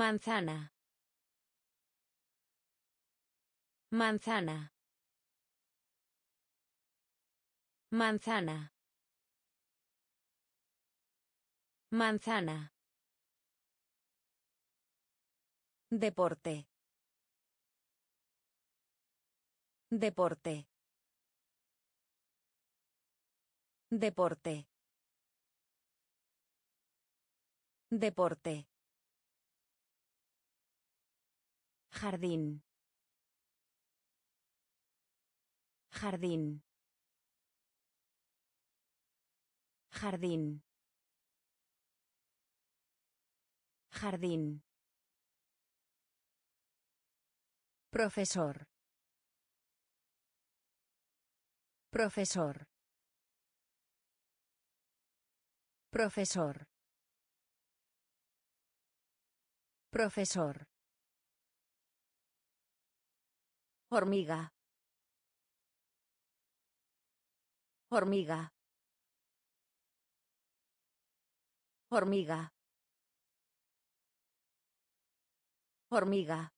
Manzana. Manzana. Manzana. Manzana. Deporte. Deporte. Deporte. Deporte. Jardín. Jardín. Jardín. Jardín. Profesor. Profesor. Profesor. Profesor. Hormiga. Hormiga. Hormiga. Hormiga.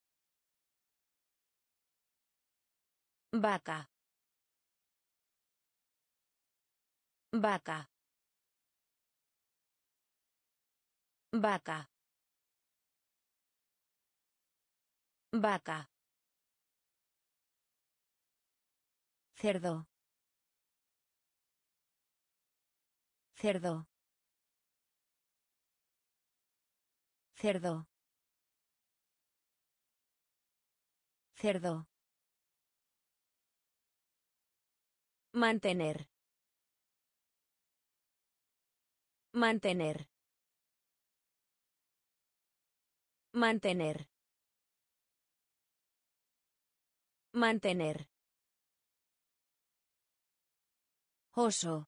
Vaca. Vaca. Vaca. Vaca. Cerdo. Cerdo. Cerdo. Cerdo. Mantener. Mantener. Mantener. Mantener. Oso.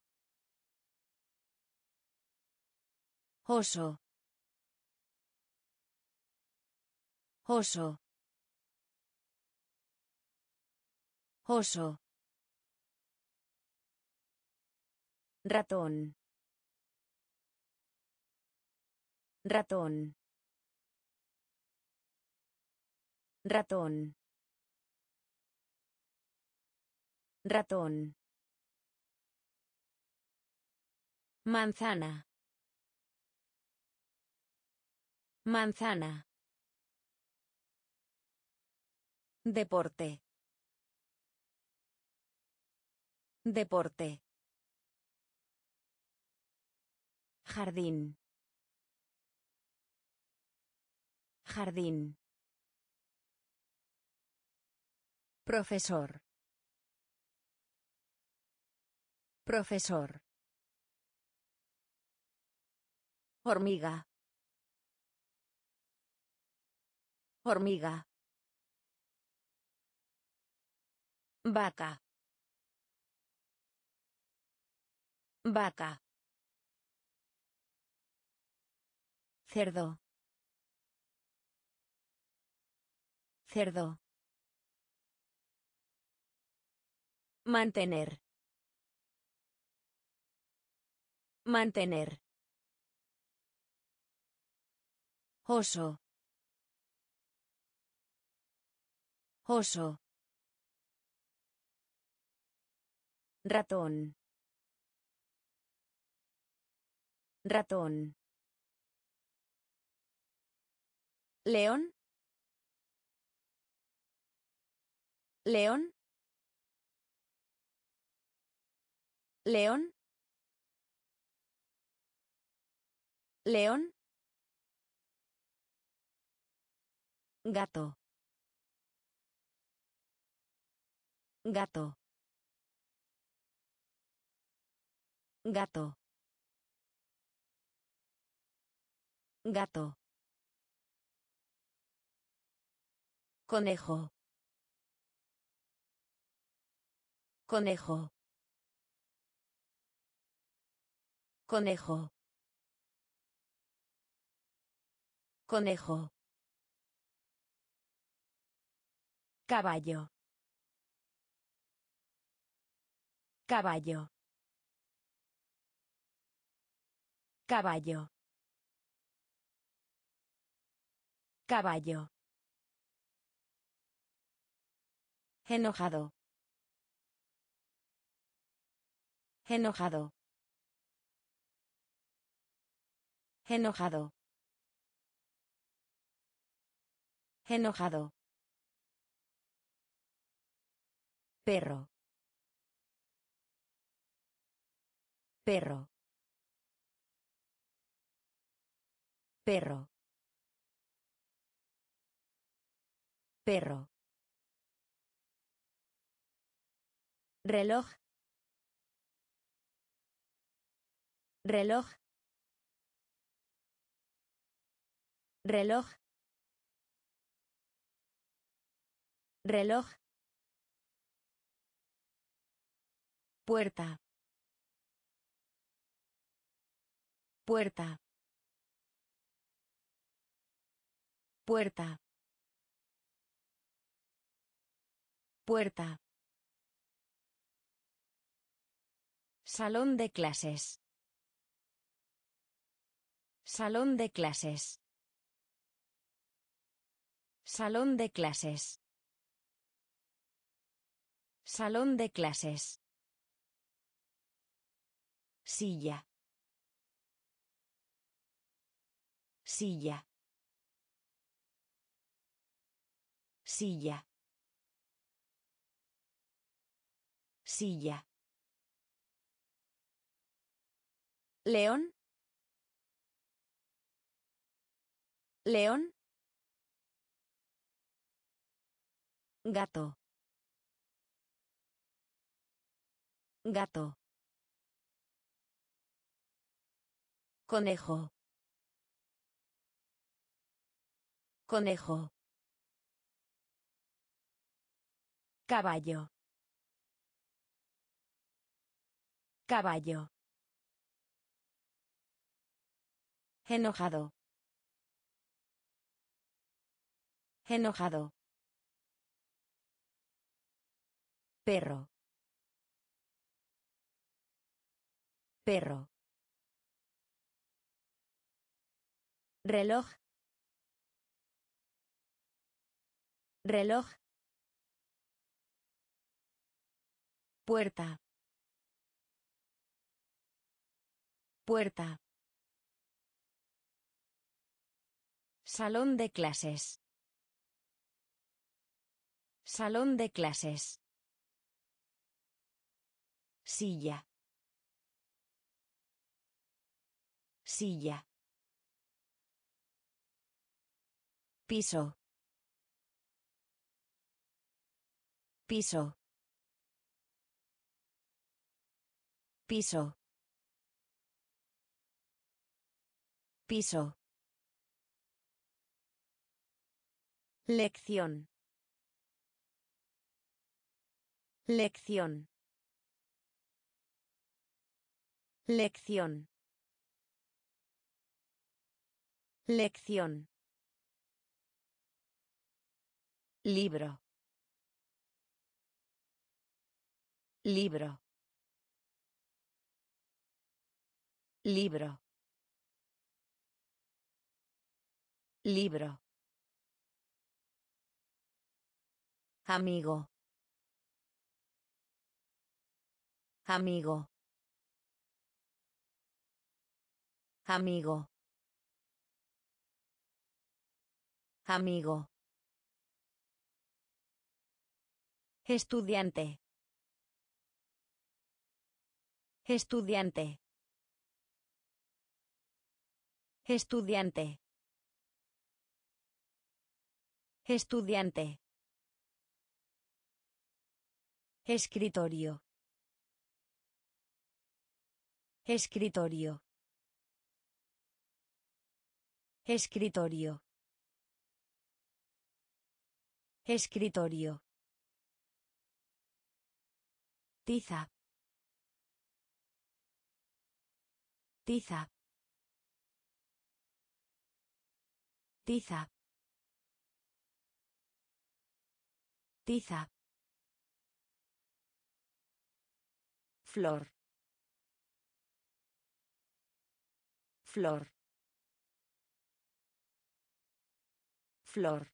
Oso. Oso. Oso. Ratón. Ratón. Ratón. Ratón. Manzana. Manzana. Deporte. Deporte. Jardín. Jardín. Profesor. Profesor. Hormiga. Hormiga. Vaca. Vaca. Cerdo. Cerdo. Mantener. Mantener. Oso. Oso. Ratón. Ratón. León. León. León. León. Gato. Gato. Gato. Gato. Conejo. Conejo. Conejo. Conejo. Caballo. Caballo. Caballo. Caballo. Enojado. Enojado. Enojado. Enojado. Perro. Perro. Perro. Perro. reloj reloj reloj reloj puerta puerta puerta puerta Salón de clases. Salón de clases. Salón de clases. Salón de clases. Silla. Silla. Silla. Silla. León. León. Gato. Gato. Conejo. Conejo. Caballo. Caballo. Enojado. Enojado. Perro. Perro. Reloj. Reloj. Puerta. Puerta. Salón de clases. Salón de clases. Silla. Silla. Piso. Piso. Piso. Piso. Lección. Lección. Lección. Lección. Libro. Libro. Libro. Libro. Amigo. Amigo. Amigo. Amigo. Estudiante. Estudiante. Estudiante. Estudiante. Escritorio. Escritorio. Escritorio. Escritorio. Tiza. Tiza. Tiza. Tiza. Flor. Flor. Flor.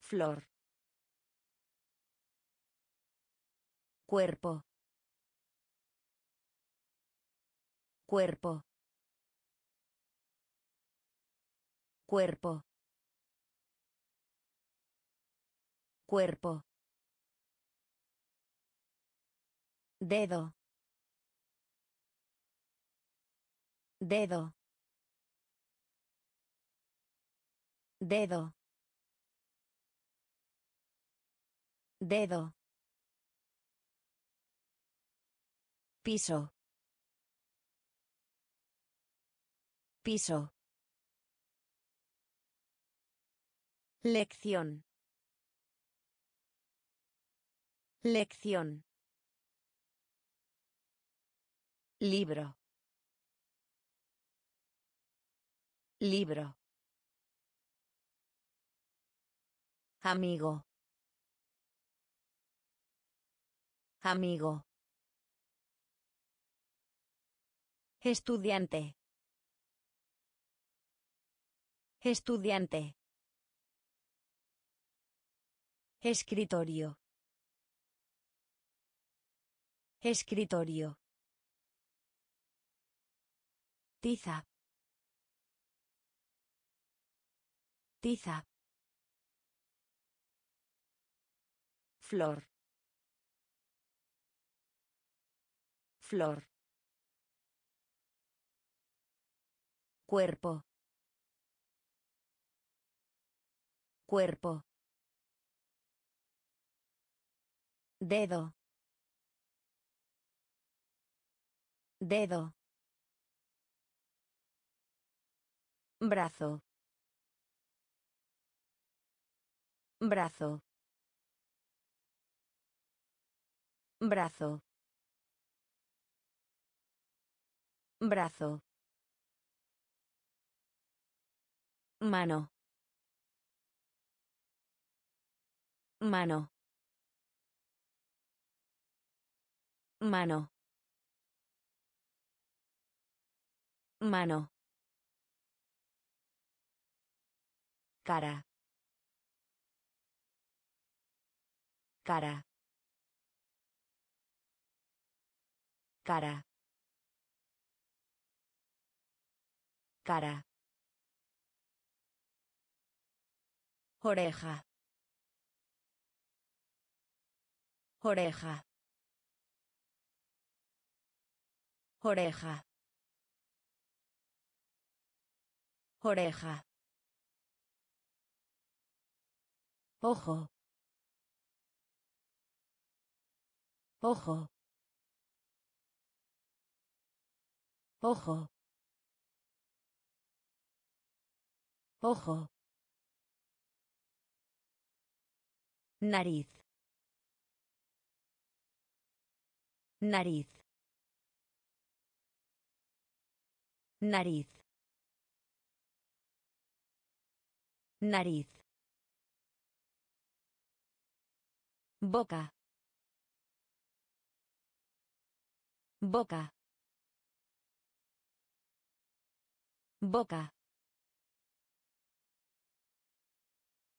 Flor. Cuerpo. Cuerpo. Cuerpo. Cuerpo. Dedo. Dedo. Dedo. Dedo. Piso. Piso. Lección. Lección. Libro. Libro. Amigo. Amigo. Estudiante. Estudiante. Escritorio. Escritorio. Tiza. Tiza. Flor. Flor. Cuerpo. Cuerpo. Dedo. Dedo. Brazo. Brazo. Brazo. Brazo. Mano. Mano. Mano. Mano. Cara. Cara. Cara. Cara. Oreja. Oreja. Oreja. Oreja. Ojo. Ojo. Ojo. Ojo. Nariz. Nariz. Nariz. Nariz. Boca. Boca. Boca.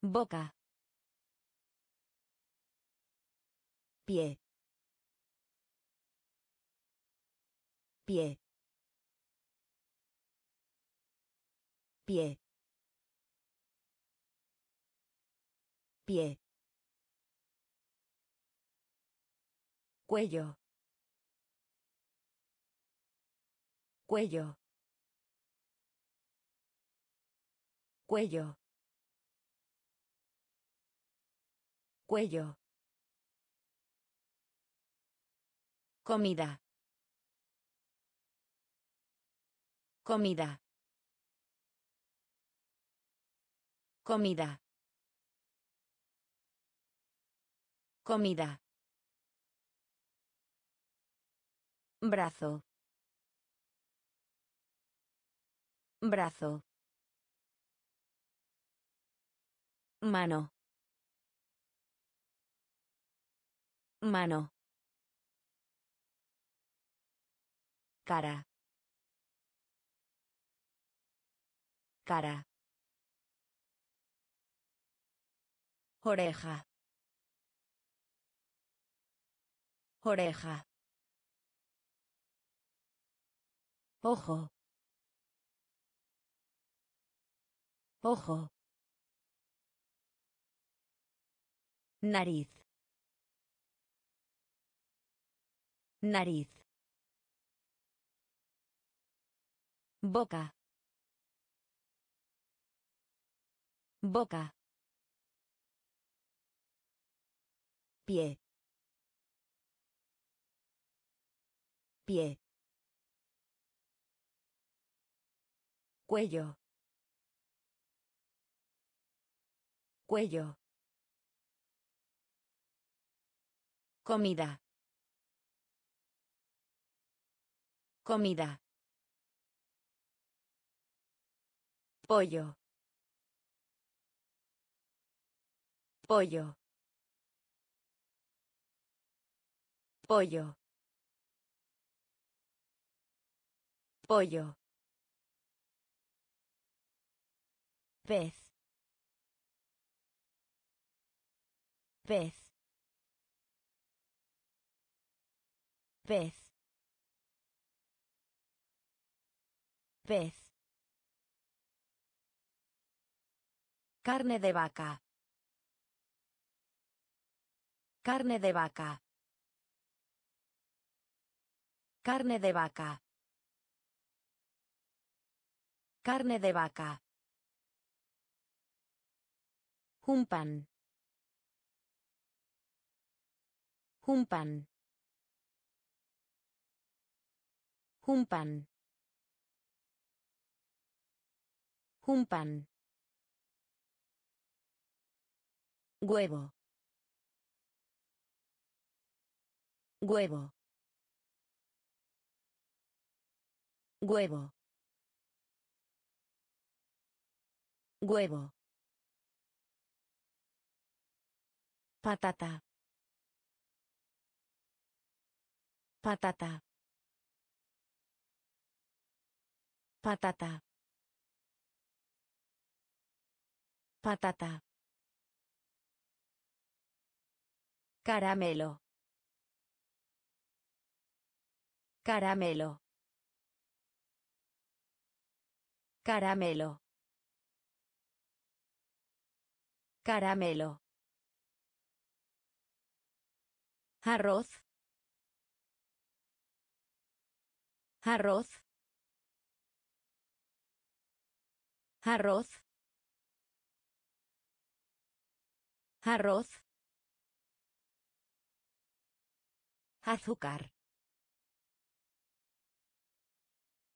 Boca. Pie. Pie. Pie. Pie. Cuello. Cuello. Cuello. Cuello. Comida. Comida. Comida. Comida. Brazo. Brazo. Mano. Mano. Cara. Cara. Oreja. Oreja. Ojo. Ojo. Nariz. Nariz. Boca. Boca. Pie. Pie. Cuello. Cuello. Comida. Comida. Pollo. Pollo. Pollo. Pollo. pez pez pez pez carne de vaca. Carne de vaca. Carne de vaca. Carne de vaca. Un pan. Un pan. Huevo. Huevo. Huevo. Huevo. Patata. Patata. Patata. Patata. Caramelo. Caramelo. Caramelo. Caramelo. Arroz. Arroz. Arroz. Arroz. Azúcar.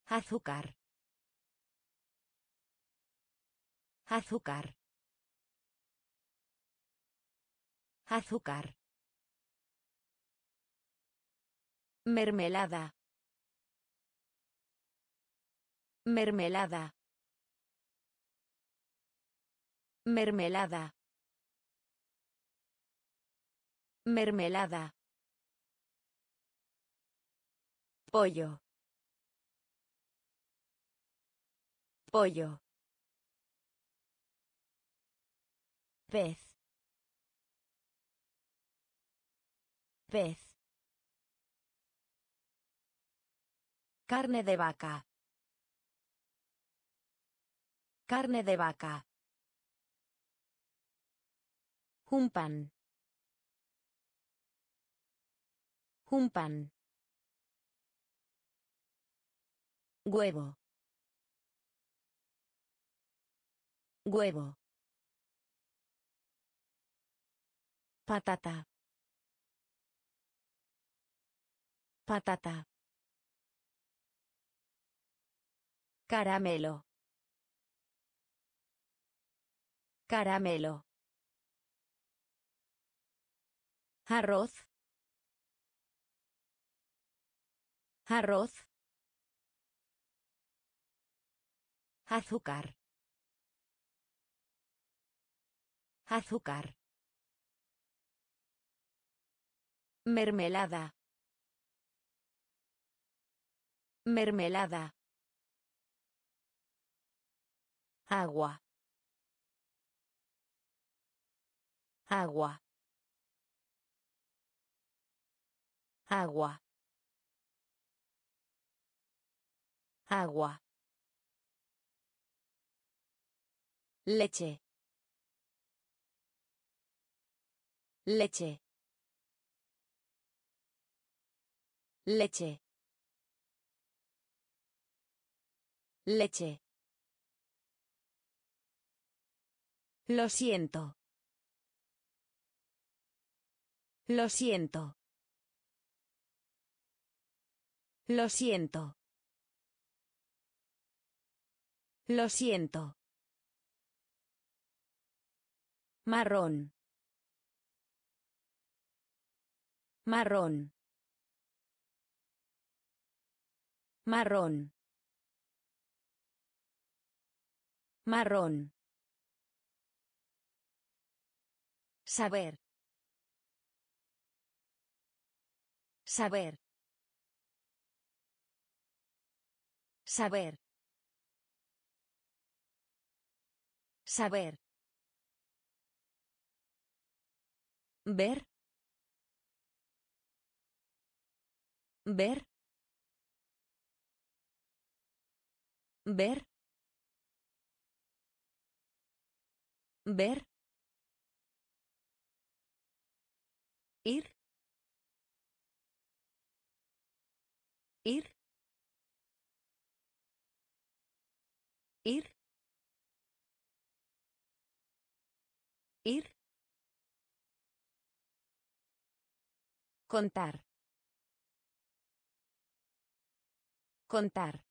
Azúcar. Azúcar. Azúcar. Mermelada. Mermelada. Mermelada. Mermelada. Pollo. Pollo. Pez. Pez. Carne de vaca. Carne de vaca. Un pan. Un pan. Huevo. Huevo. Patata. Patata. Caramelo. Caramelo. Arroz. Arroz. Azúcar. Azúcar. Mermelada. Mermelada. Agua. Agua. Agua. Agua. Leche. Leche. Leche. Leche. Lo siento. Lo siento. Lo siento. Lo siento. Marrón. Marrón. Marrón. Marrón. Saber. Saber. Saber. Saber. Ver. Ver. Ver. Ver. Contar. Contar.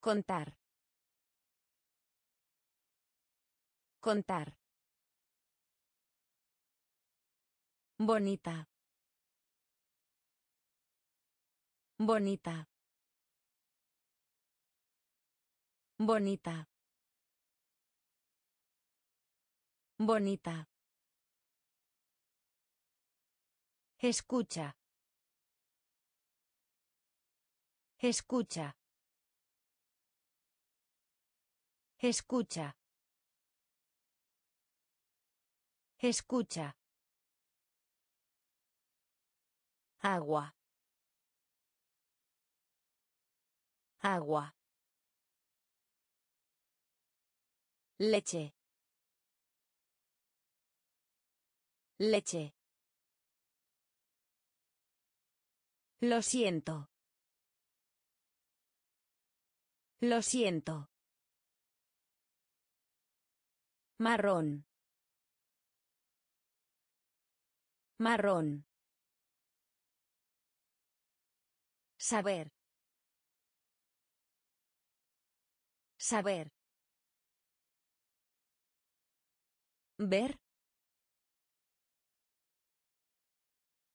Contar. Contar. Bonita. Bonita. Bonita. Bonita. Escucha. Escucha. Escucha. Escucha. Agua. Agua. Leche. Leche. Lo siento. Lo siento. Marrón. Marrón. Saber. Saber. Ver.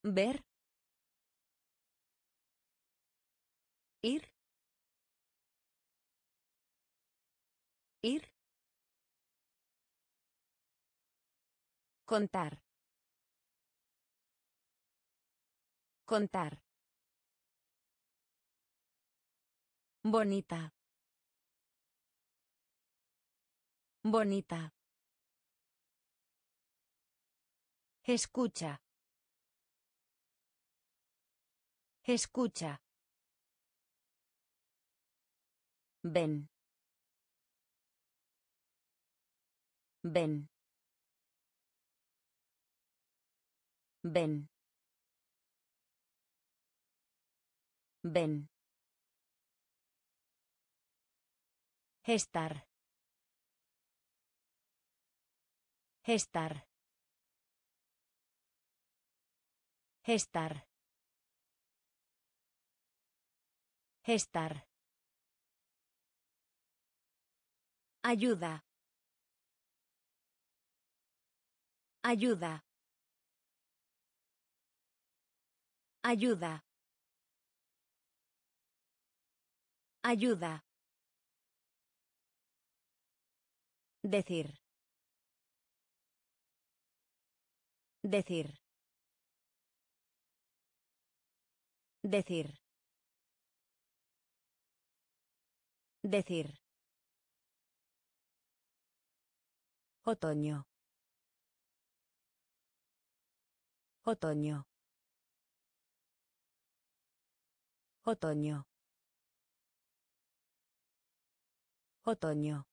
Ver. Ir. Ir. Contar. Contar. Bonita. Bonita. Escucha. Escucha. Ven. Ven. Ven. Ven. Estar. Estar. Estar. Estar. Ayuda. Ayuda. Ayuda. Ayuda. Decir. Decir. Decir. Decir. Otoño. Otoño. Otoño. Otoño.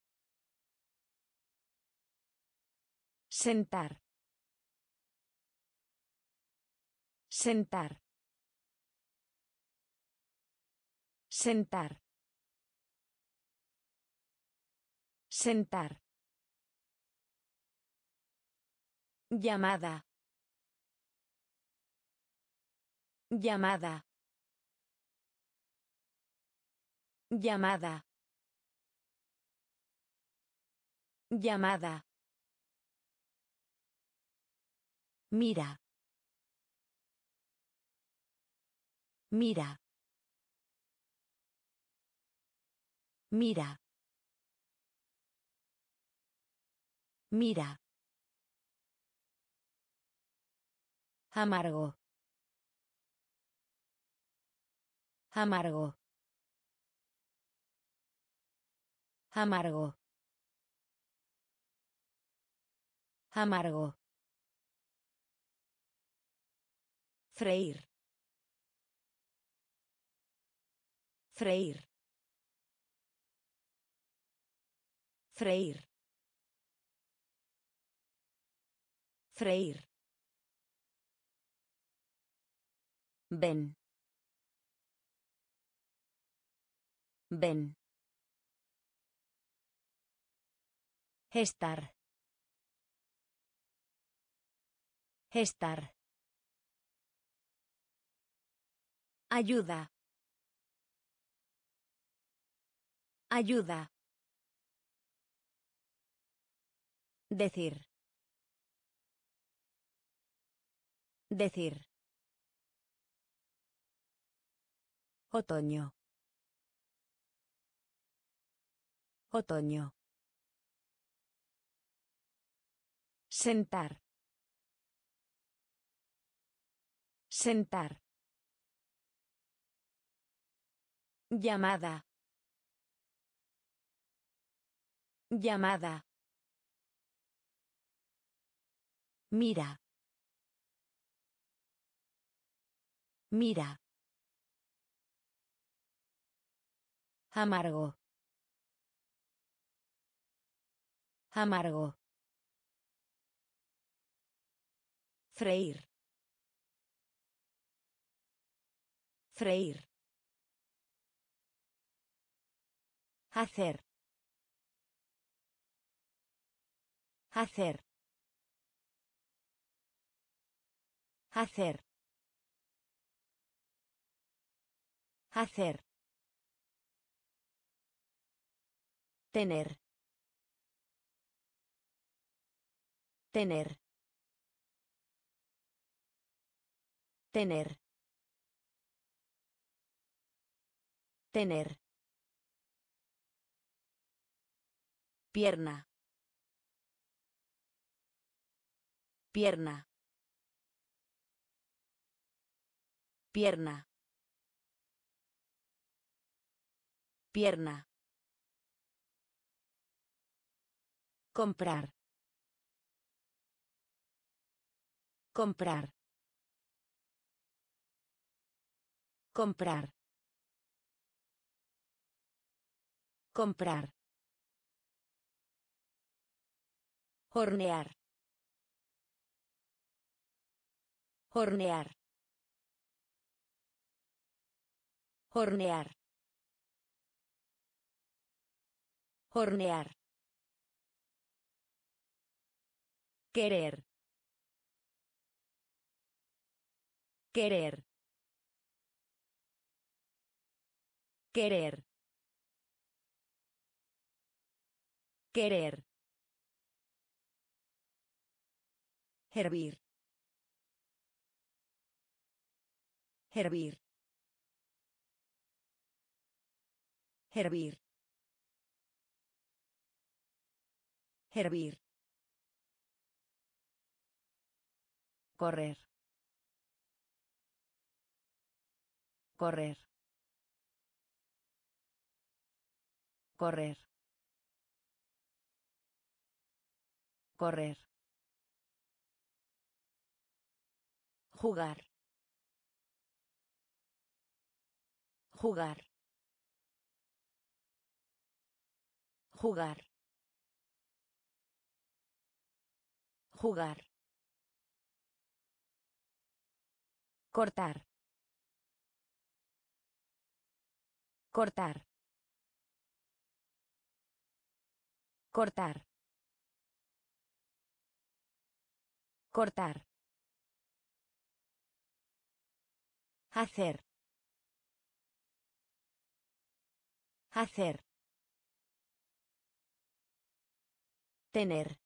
Sentar. Sentar. Sentar. Sentar. Llamada. Llamada. Llamada. Llamada. Mira. Mira. Mira. Mira. Amargo. Amargo. Amargo. Amargo. Freír. Freír. Freír. Freír. Ven. Ven. Estar. Estar. Ayuda. Ayuda. Decir. Decir. Otoño. Otoño. Sentar. Sentar. Llamada. Llamada. Mira. Mira. Amargo. Amargo. Freír. Freír. Hacer. Hacer. Hacer. Hacer. Tener. Tener. Tener. Tener. Pierna. Pierna. Pierna. Pierna. Comprar. Comprar. Comprar. Comprar. Hornear. Hornear. Hornear. Hornear. Querer. Querer. Querer. Querer. Hervir. Hervir. Hervir. Hervir. Correr. Correr. Correr. Correr. Jugar. Jugar. Jugar. Jugar. Cortar. Cortar. Cortar. Cortar. Hacer. Hacer. Tener.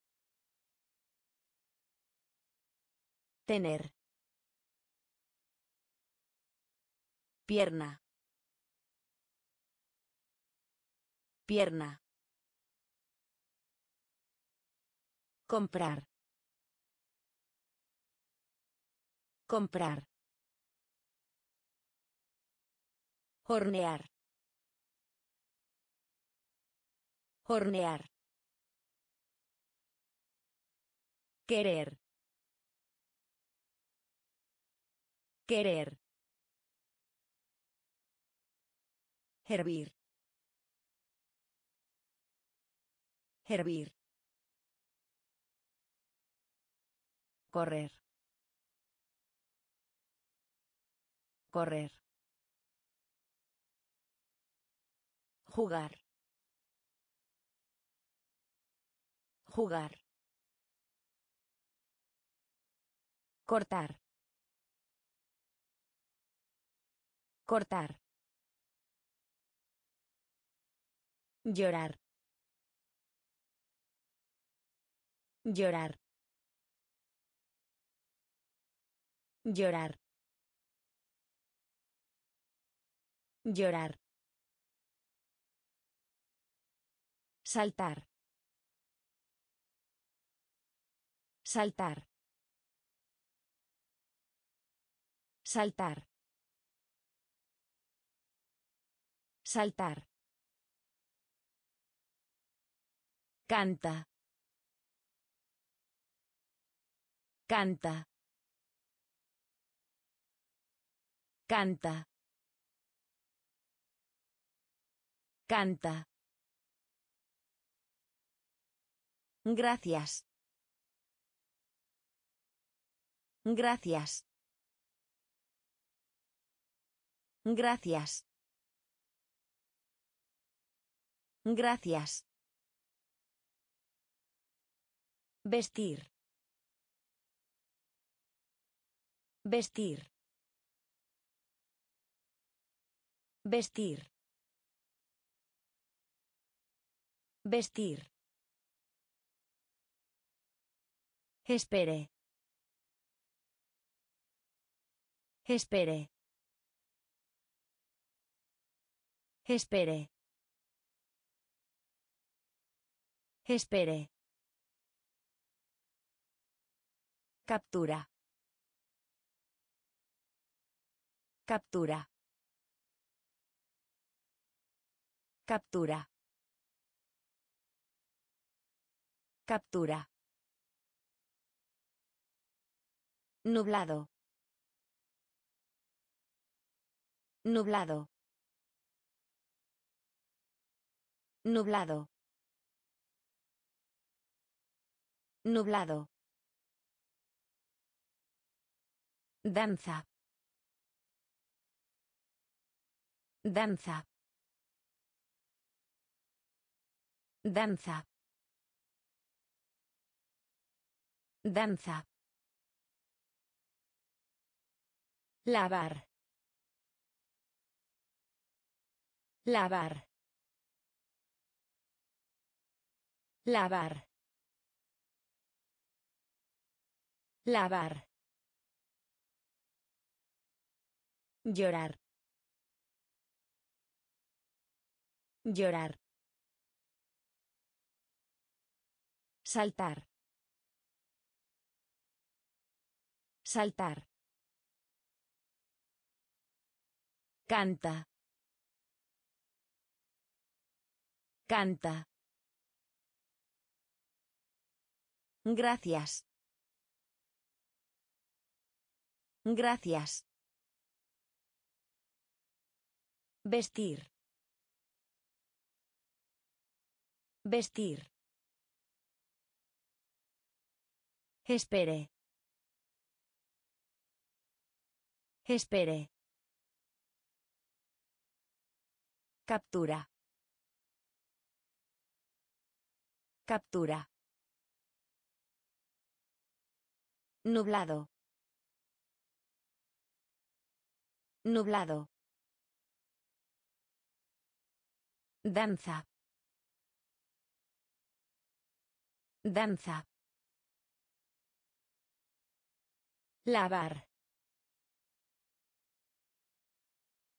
Tener. Pierna. Pierna. Comprar. Comprar. Hornear. Hornear. Querer. Querer. Hervir. Hervir. Correr. Correr. Jugar. Jugar. Cortar. Cortar. Llorar. Llorar. Llorar. Llorar. Saltar. Saltar. Saltar. Saltar. Canta. Canta. Canta. Canta. Gracias. Gracias. Gracias. Gracias. Vestir. Vestir. Vestir. Vestir. Espere. Espere. Espere. Espere. Captura. Captura. Captura. Captura. Nublado. Nublado. Nublado. Nublado. Danza. Danza. Danza. Danza. Lavar. Lavar. Lavar. Lavar. Llorar. Llorar. Saltar. Saltar. Canta. Canta. Gracias. Gracias. Vestir. Vestir. Espere. Espere. Captura. Captura. Nublado. Nublado. Danza. Danza. Lavar.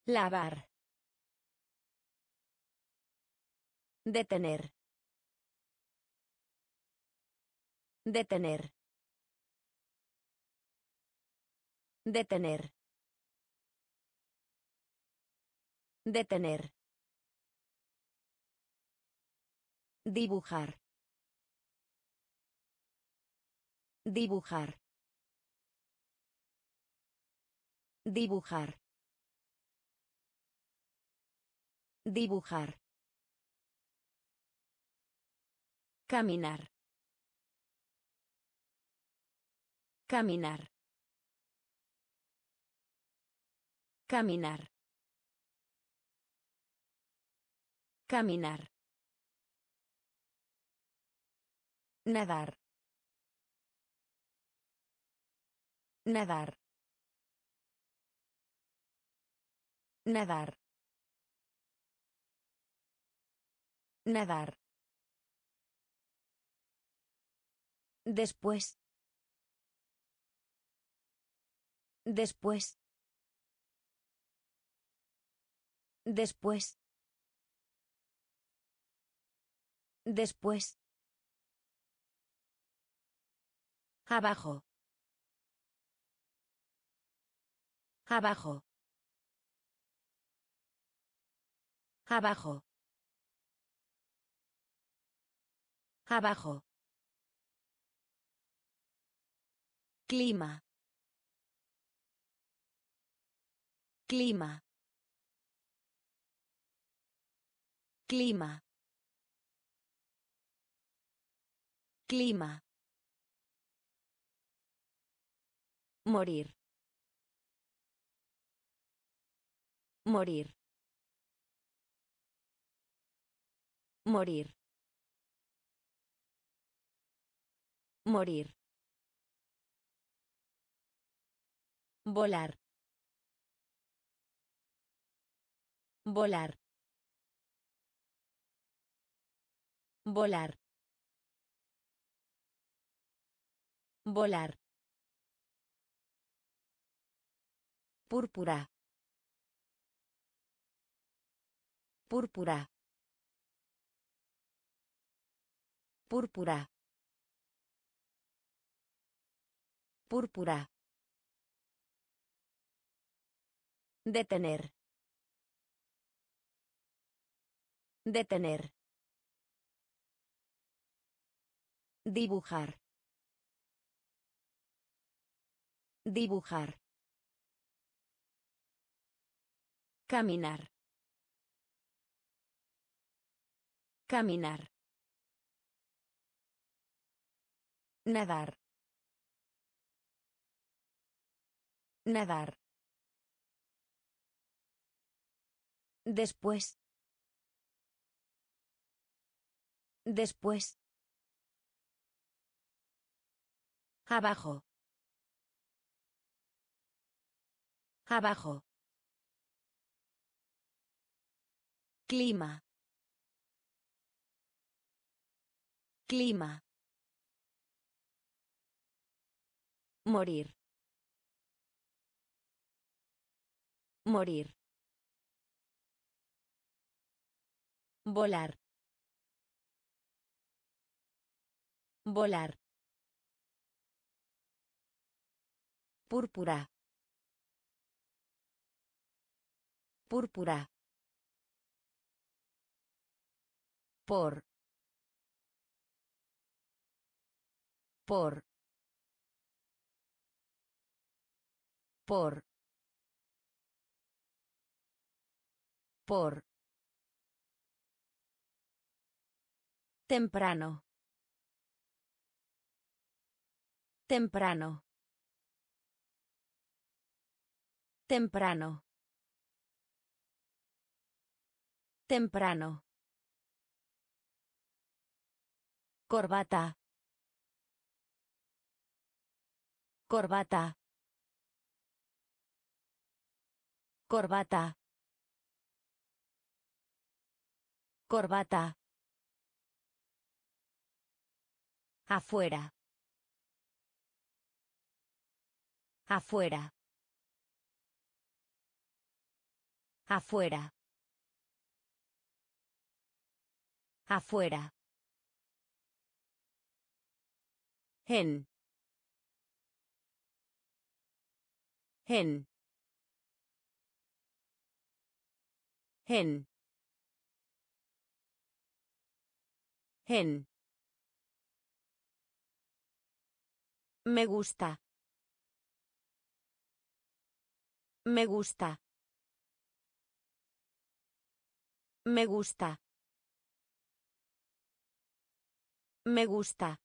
Lavar. Detener. Detener. Detener. Detener. Dibujar. Dibujar. Dibujar. Dibujar. Caminar. Caminar. Caminar. Caminar. Nadar. Nadar. Nadar. Nadar. Después. Después. Después. Después. Abajo. Abajo. Abajo. Abajo. Clima. Clima. Clima. Clima. Morir. Morir. Morir. Morir. Volar. Volar. Volar. Volar. Púrpura. Púrpura. Púrpura. Púrpura. Detener. Detener. Dibujar. Dibujar. Caminar. Caminar. Nadar. Nadar. Después. Después. Abajo. Abajo. Clima. Clima. Morir. Morir. Volar. Volar. Púrpura. Púrpura. Por. Por. Por. Por. Temprano. Temprano. Temprano. Temprano. Corbata. Corbata. Corbata. Corbata. Afuera. Afuera. Afuera. Afuera. Gen. Gen. Gen. Gen. Me gusta. Me gusta. Me gusta. Me gusta.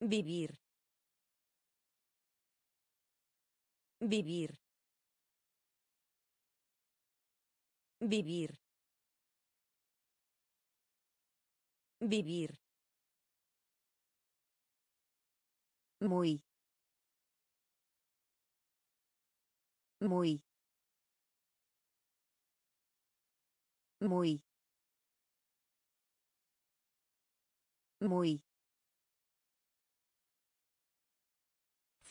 Vivir. Vivir. Vivir. Vivir. Muy. Muy. Muy. Muy.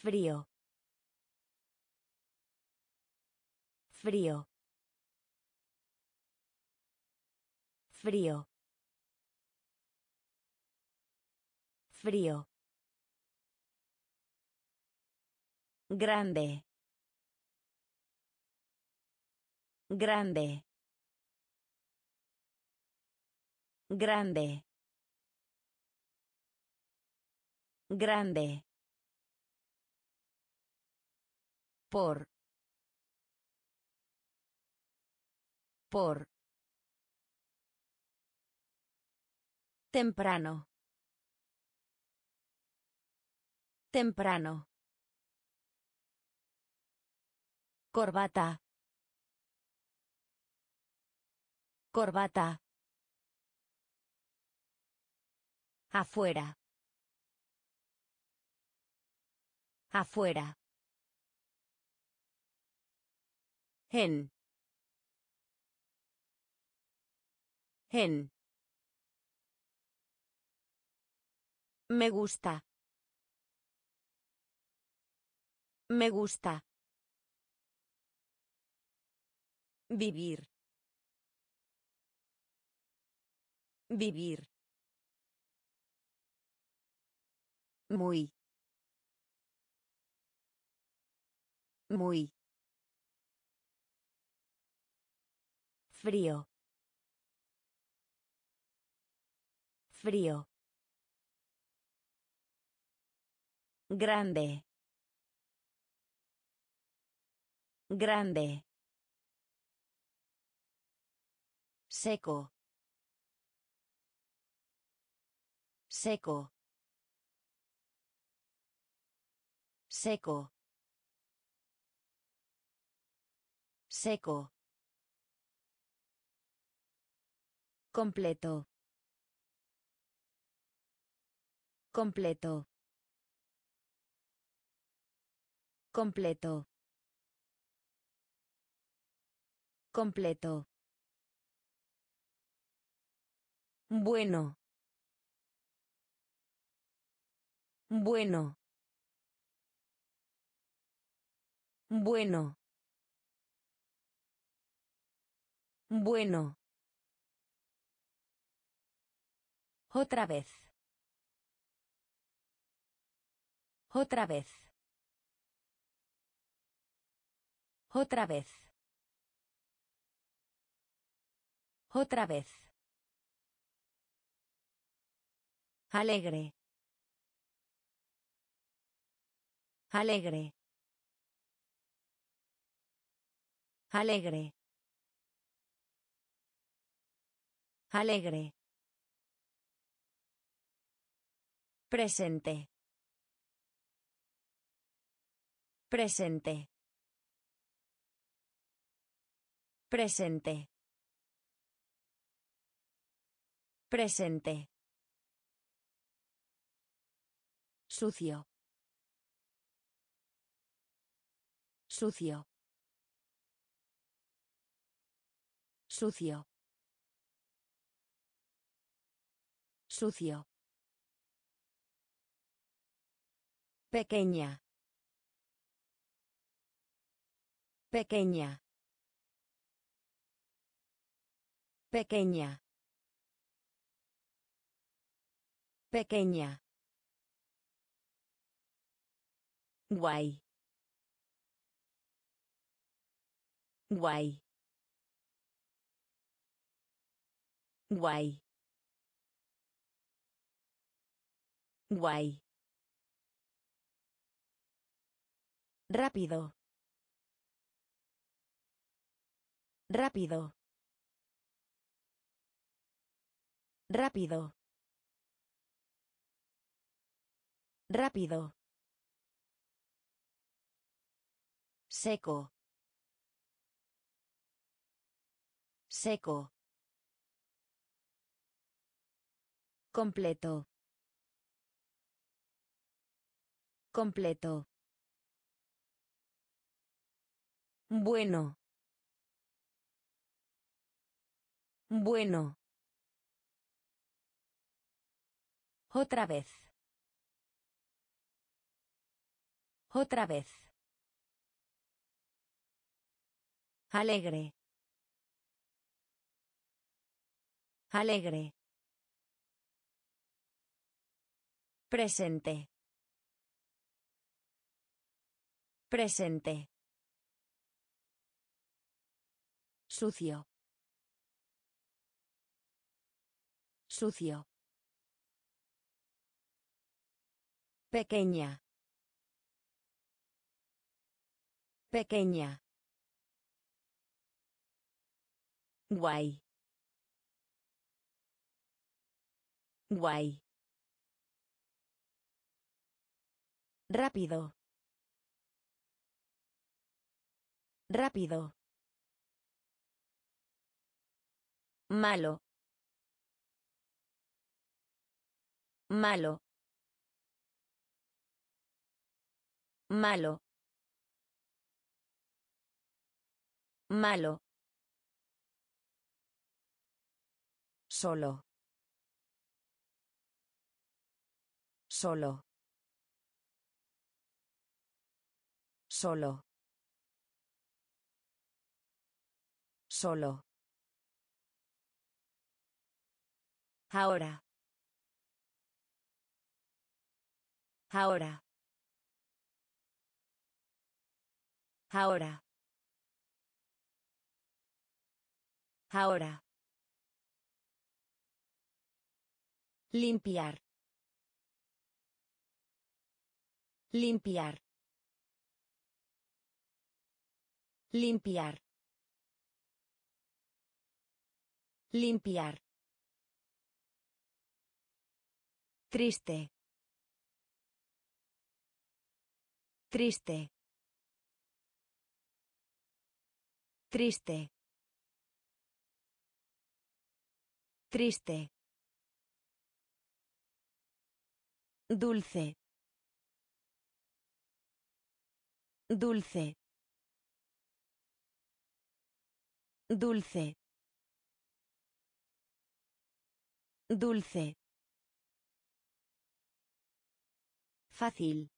Frío. Frío. Frío. Frío. Grande. Grande. Grande. Grande. Por. Por. Temprano. Temprano. Corbata. Corbata. Afuera. Afuera. Gen. Me gusta. Me gusta. Vivir. Vivir. Muy. Muy. Frío. Frío. Grande. Grande. Seco. Seco. Seco. Seco. Completo. Completo. Completo. Completo. Bueno. Bueno. Bueno. Bueno. Otra vez. Otra vez. Otra vez. Otra vez. Alegre. Alegre. Alegre. Alegre. Presente. Presente. Presente. Presente. Sucio. Sucio. Sucio. Sucio. Pequeña. Pequeña. Pequeña. Pequeña. Guay. Guay. Guay. Guay. Rápido. Rápido. Rápido. Rápido. Seco. Seco. Completo. Completo. Bueno. Bueno. Otra vez. Otra vez. Alegre. Alegre. Presente. Presente. Sucio. Sucio. Pequeña. Pequeña. Guay. Guay. Rápido. Rápido. Malo. Malo. Malo. Malo. Solo. Solo. Solo. Solo. Ahora. Ahora. Ahora. Ahora. Limpiar. Limpiar. Limpiar. Limpiar. Triste. Triste. Triste. Triste. Dulce. Dulce. Dulce. Dulce. Fácil.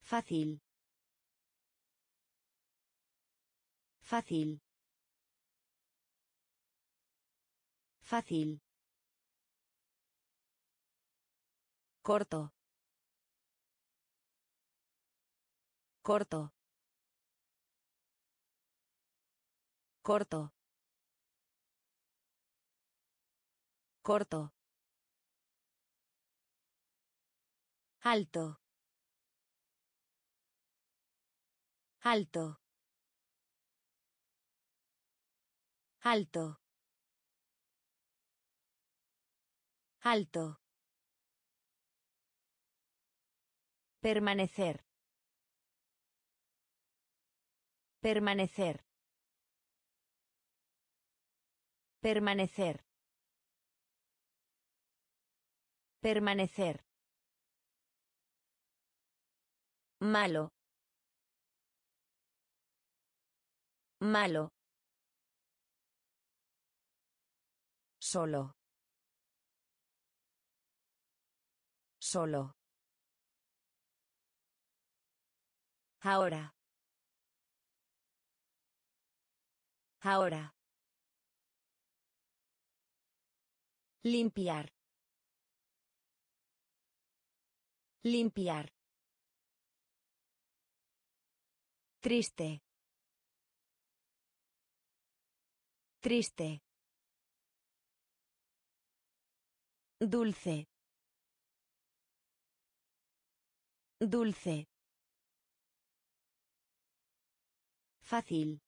Fácil. Fácil. Fácil. Corto. Corto. corto corto alto alto alto alto Permanecer. Permanecer. Permanecer. Permanecer. Malo. Malo. Solo. Solo. Ahora. Ahora. Limpiar. Limpiar. Triste. Triste. Dulce. Dulce. Fácil.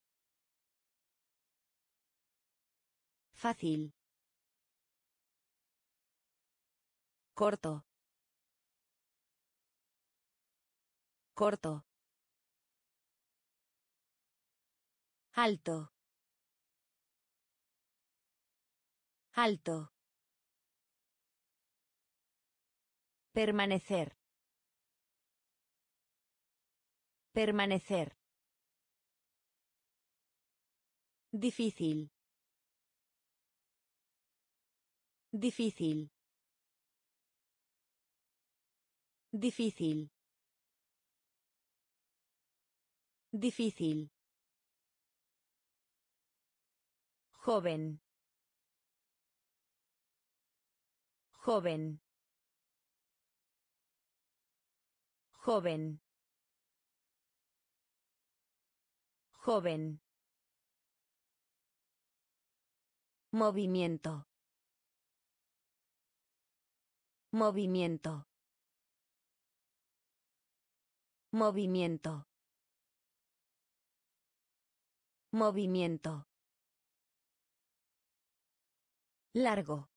Fácil. Corto. Corto. Alto. Alto. Permanecer. Permanecer. Difícil. Difícil. Difícil. Difícil. Joven. Joven. Joven. Joven. Movimiento. Movimiento. Movimiento. Movimiento. Largo.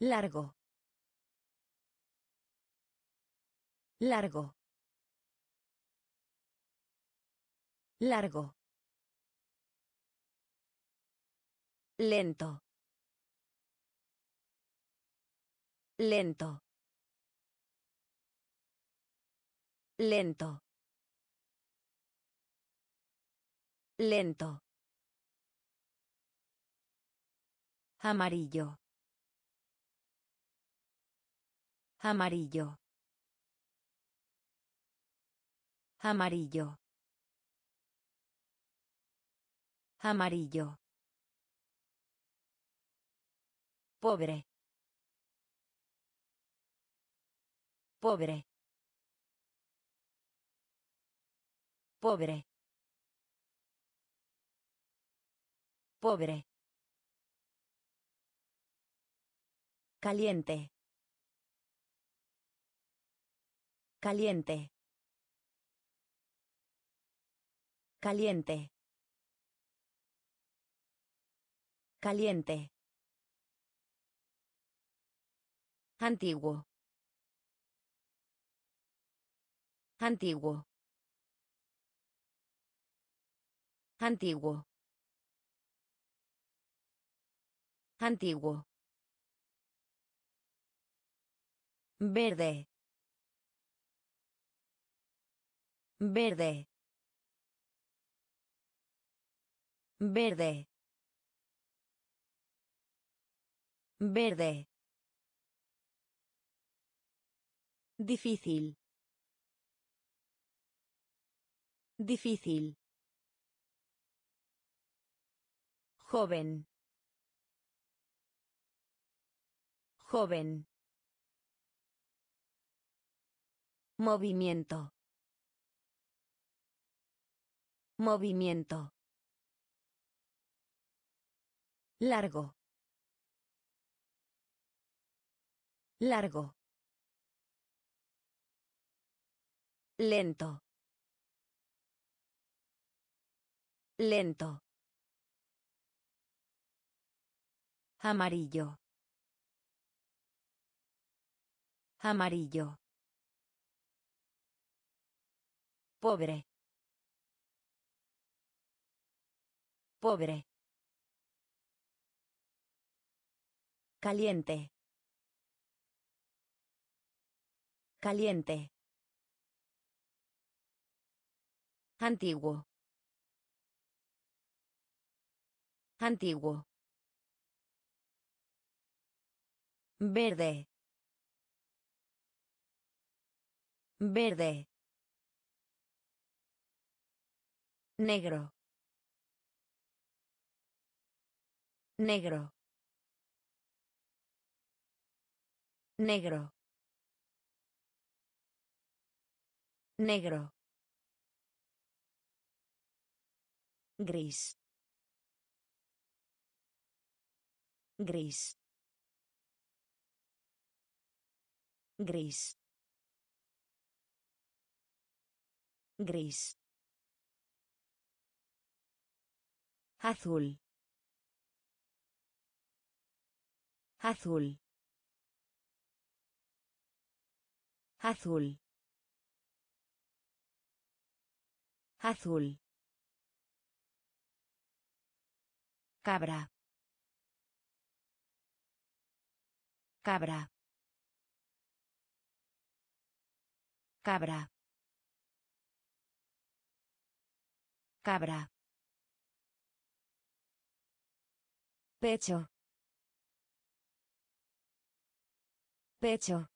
Largo. Largo. Largo. Lento. Lento. Lento. Lento. Amarillo. Amarillo. Amarillo. Amarillo. Pobre. Pobre. Pobre. Pobre. Caliente. Caliente. Caliente. Caliente. Antiguo. Antiguo. Antiguo. Antiguo. Verde. Verde. Verde. Verde. Difícil. Difícil. Joven. Joven. Movimiento. Movimiento. Largo. Largo. Lento. Lento. Amarillo. Amarillo. Pobre. Pobre. Caliente. Caliente. Antiguo. Antiguo. Verde. Verde. Negro. Negro. Negro. Negro. Gris. Gris. Gris. Gris. Azul. Azul. Azul. Azul. Cabra. Cabra. Cabra. Cabra. Pecho. Pecho.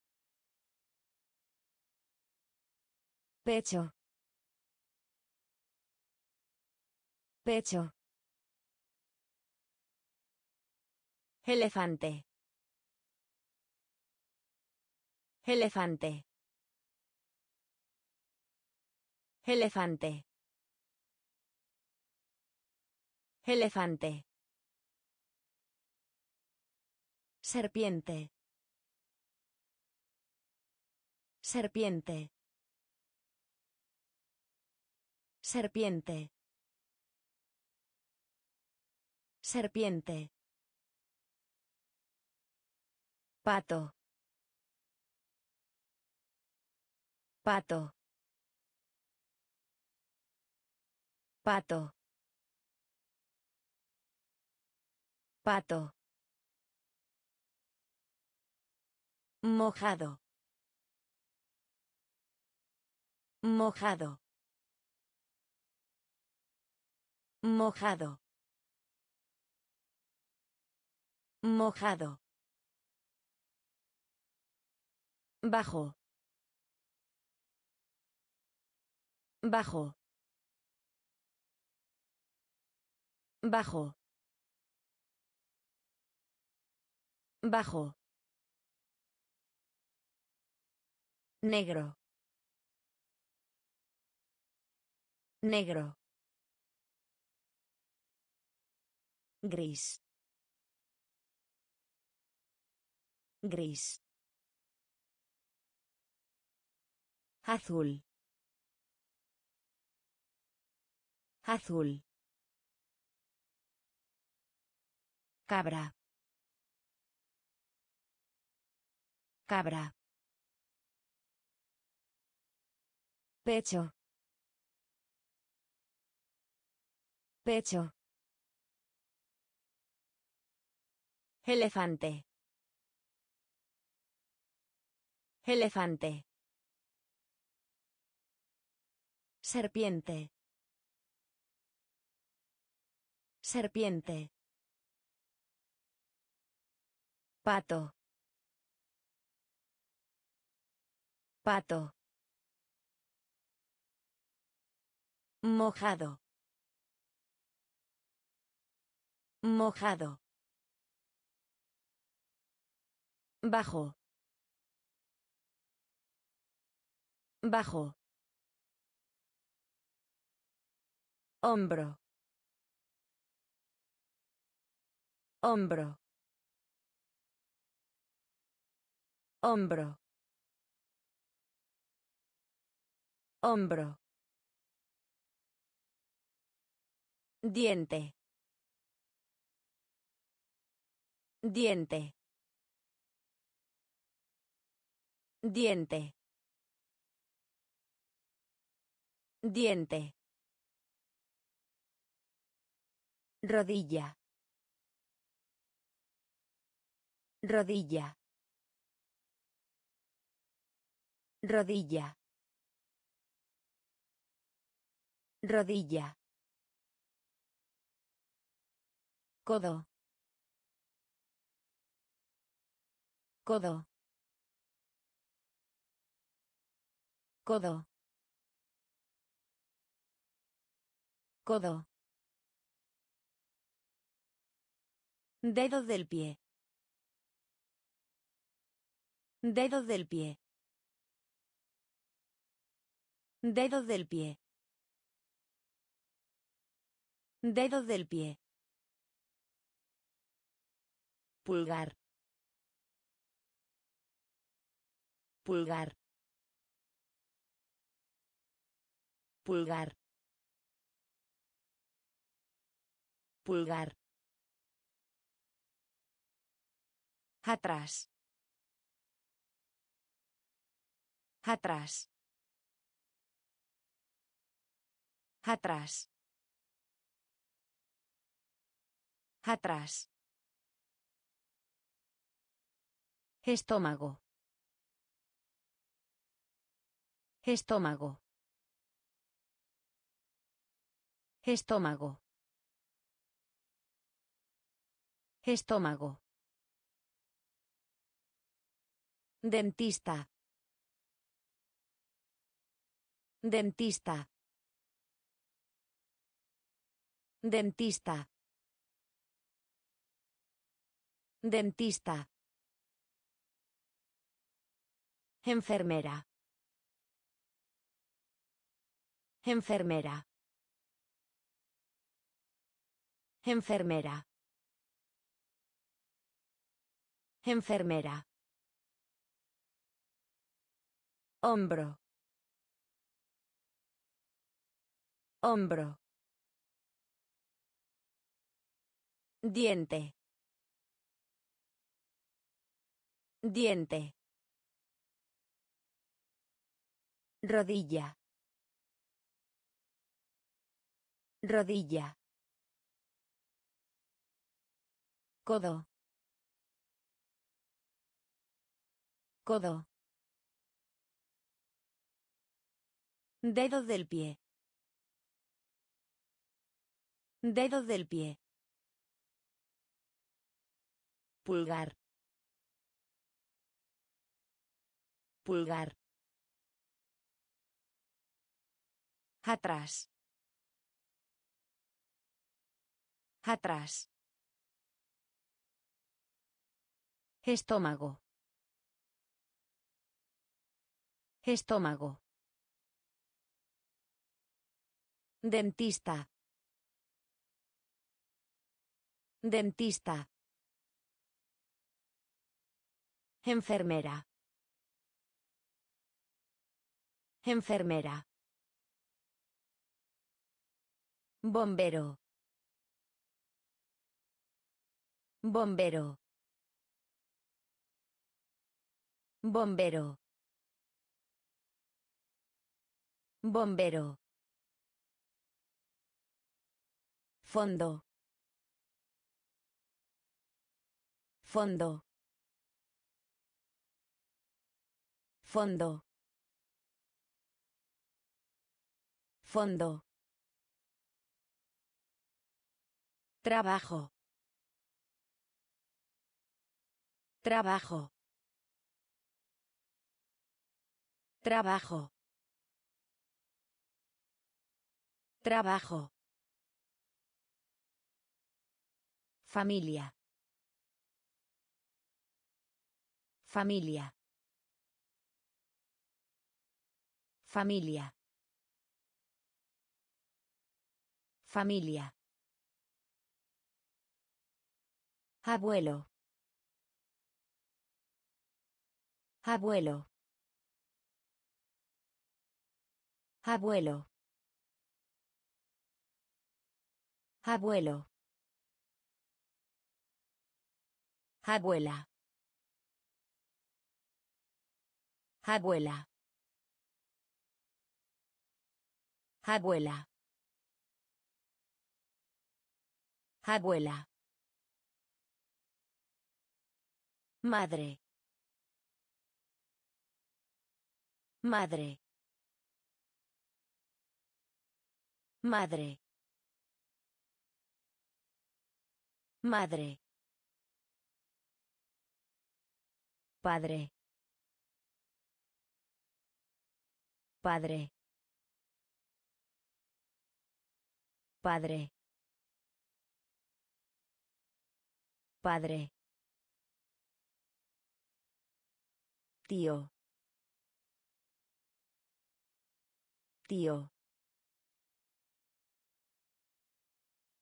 Pecho. Pecho. Elefante. Elefante. Elefante. Elefante. Serpiente. Serpiente. Serpiente. Serpiente. Pato. Pato. Pato. Pato. Mojado. Mojado. Mojado. Mojado. Bajo. Bajo. Bajo. Bajo. Negro. Negro. Gris. Gris. Azul. Azul. Cabra. Cabra. Pecho. Pecho. Elefante. Elefante. Serpiente. Serpiente. Pato. Pato. Mojado. Mojado. Bajo. Bajo. Hombro. Hombro. Hombro. Hombro. Diente. Diente. Diente. Diente. Rodilla. Rodilla. Rodilla. Rodilla. Codo. Codo. Codo. Codo. Dedo del pie. Dedo del pie. Dedo del pie. Dedo del pie. Pulgar. Pulgar. Pulgar. Pulgar. Atrás. Atrás. Atrás. Atrás. Estómago. Estómago. Estómago. Estómago. Dentista. Dentista. Dentista. Dentista. Enfermera. Enfermera. Enfermera. Enfermera. Hombro. Hombro. Diente. Diente. Rodilla. Rodilla. Codo. Codo. Dedo del pie. Dedo del pie. Pulgar. Pulgar. Atrás. Atrás. Estómago. Estómago. Dentista. Dentista. Enfermera. Enfermera. Bombero. Bombero. Bombero. Bombero. Fondo. Fondo. Fondo. Fondo. Trabajo. Trabajo. Trabajo. Trabajo. Familia. Familia. Familia. Familia. Abuelo. Abuelo. Abuelo. Abuelo. Abuela. Abuela. Abuela. Abuela. Madre. Madre. Madre. Madre. Padre. Padre. Padre. Padre. Tío. Tío.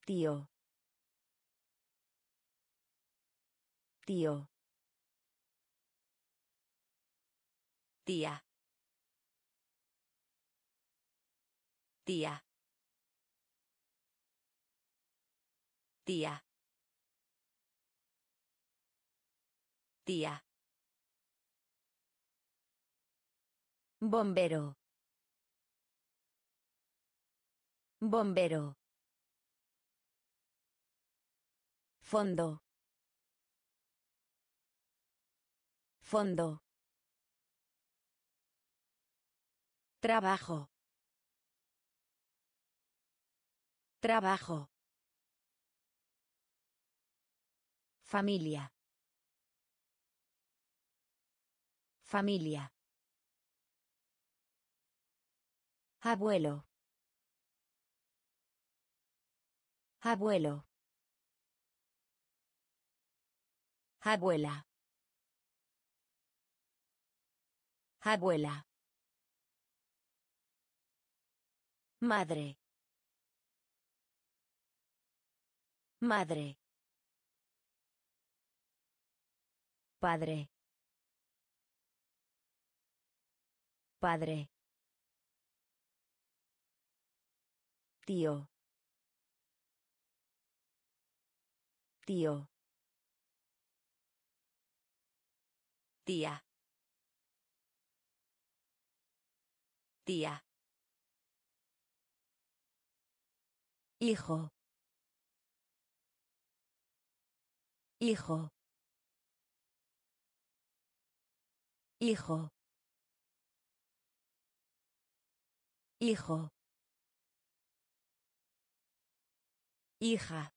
Tío. Tío. Tía. Tía. Tía. Tía. Bombero. Bombero. Fondo. Fondo. Trabajo. Trabajo. Familia. Familia. Abuelo. Abuelo. Abuela. Abuela. Madre. Madre. Padre. Padre. Tío. Tío. Tía. Tía. Hijo. Hijo. Hijo. Hijo. Hija.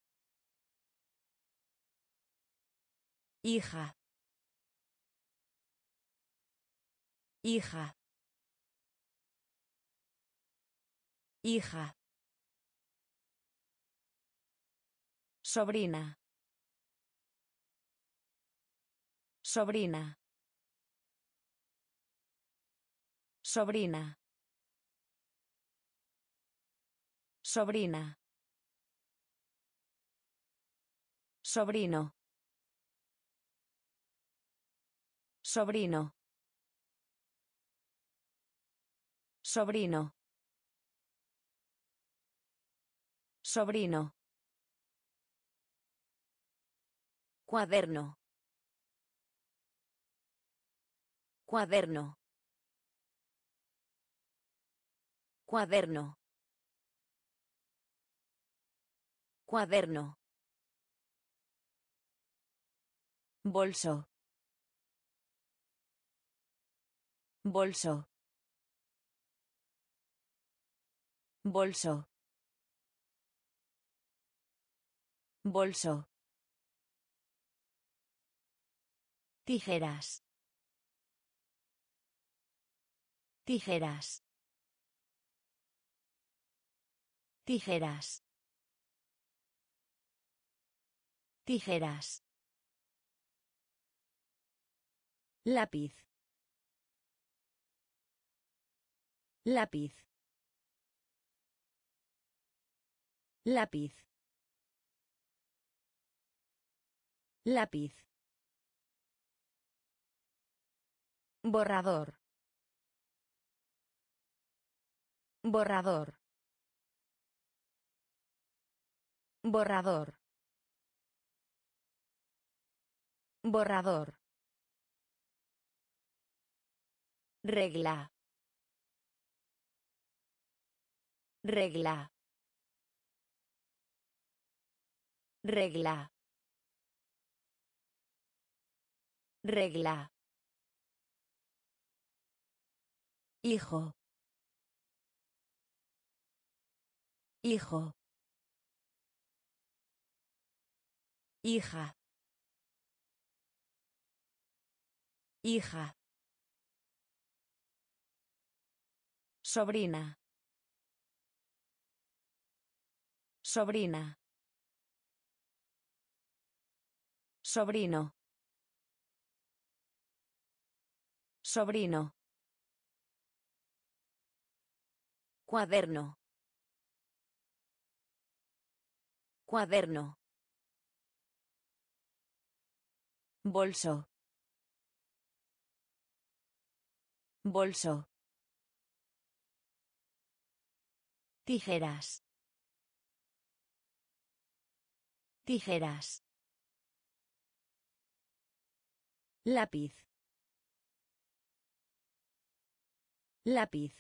Hija. Hija. Hija. Sobrina. Sobrina. Sobrina. Sobrina. Sobrino. Sobrino. Sobrino. Sobrino. Cuaderno. Cuaderno. Cuaderno. Cuaderno. Bolso. Bolso. Bolso. Bolso. Tijeras. Tijeras. Tijeras. Tijeras. Lápiz. Lápiz. Lápiz. Lápiz. Borrador. Borrador. Borrador. Borrador. Regla. Regla. Regla. Regla. Hijo. Hijo. Hija. Hija. Sobrina. Sobrina. Sobrino. Sobrino. Cuaderno. Cuaderno. Bolso. Bolso. Tijeras. Tijeras. Lápiz. Lápiz.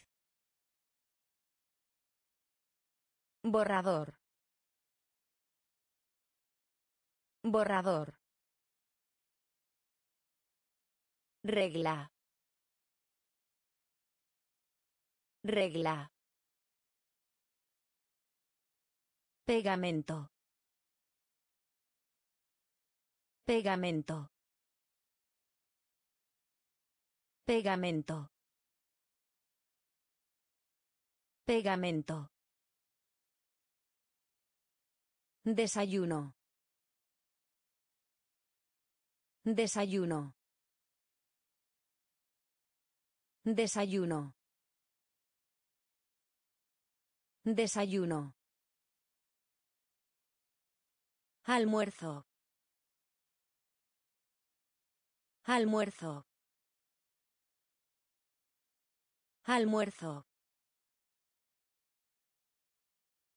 Borrador. Borrador. Regla. Regla. Pegamento. Pegamento. Pegamento. Pegamento. Desayuno. Desayuno. Desayuno. Desayuno. Almuerzo. Almuerzo. Almuerzo.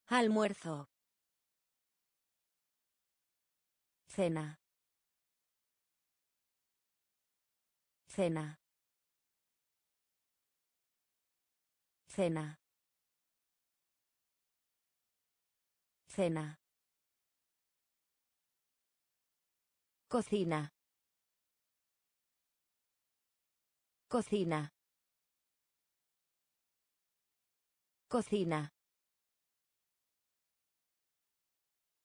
Almuerzo. Cena. Cena. Cena. Cena. Cocina. Cocina. Cocina.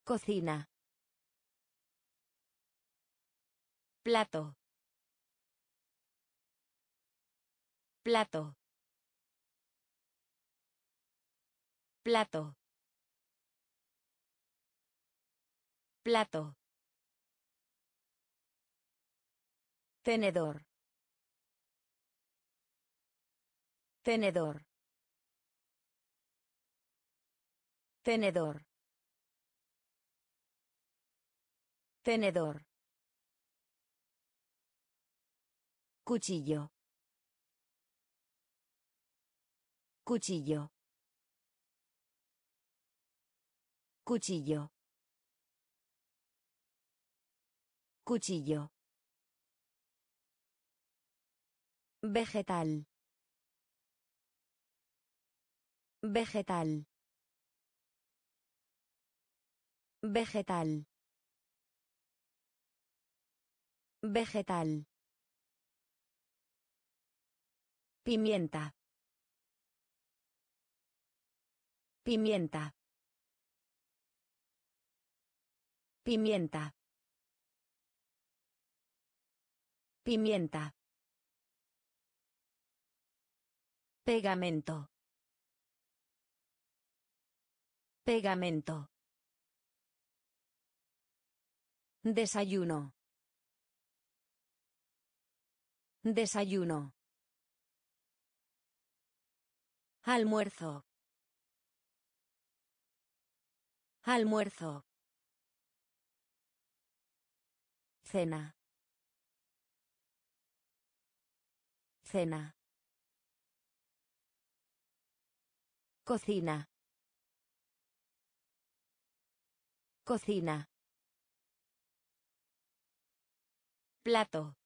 Cocina. Plato. Plato. Plato. Plato. Tenedor. Tenedor. Tenedor. Tenedor. Cuchillo. Cuchillo. Cuchillo. Cuchillo. Vegetal. Vegetal. Vegetal. Vegetal. Pimienta. Pimienta. Pimienta. Pimienta. Pegamento. Pegamento. Desayuno. Desayuno. Almuerzo. Almuerzo. Cena. Cena. Cocina. Cocina. Plato.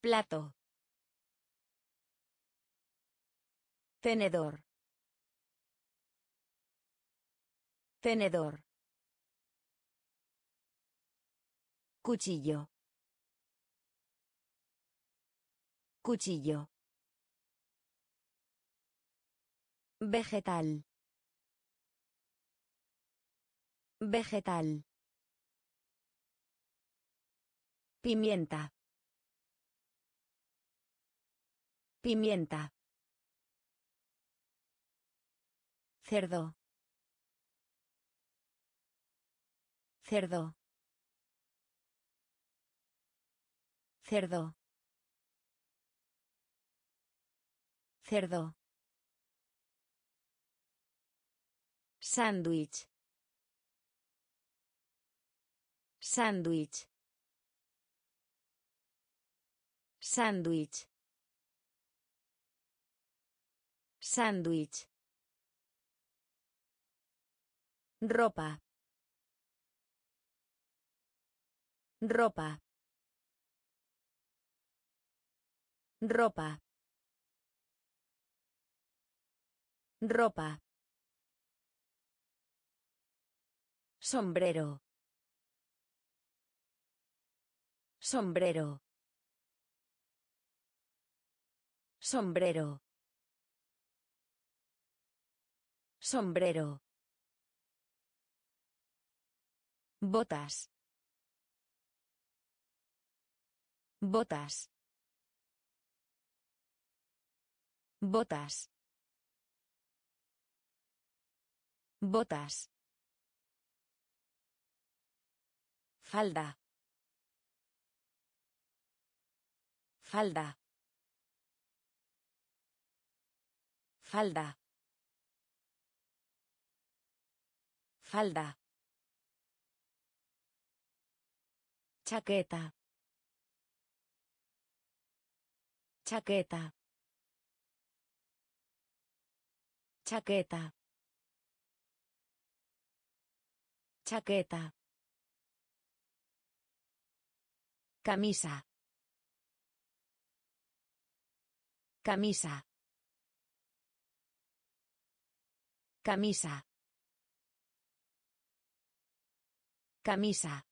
Plato. Tenedor. Tenedor. Cuchillo. Cuchillo. Vegetal. Vegetal. Pimienta. Pimienta. Cerdo. Cerdo. Cerdo. Cerdo. Sándwich. Sándwich. Sándwich. Sándwich. Ropa. Ropa. Ropa. Ropa. Sombrero. Sombrero. Sombrero. Sombrero. Botas. Botas. Botas. Botas. Falda. Falda. Falda. Falda. Chaqueta. Chaqueta. Chaqueta. Chaqueta. Camisa. Camisa. Camisa. Camisa.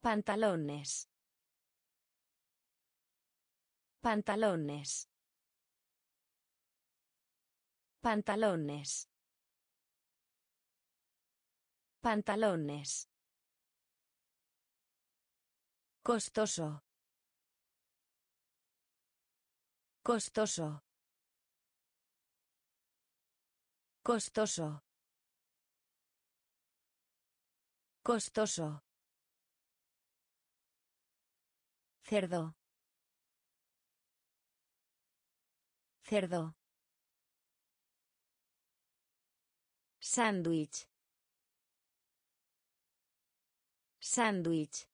Pantalones. Pantalones. Pantalones. Pantalones. Costoso. Costoso. Costoso. Costoso. Cerdo. Cerdo. Sándwich. Sándwich.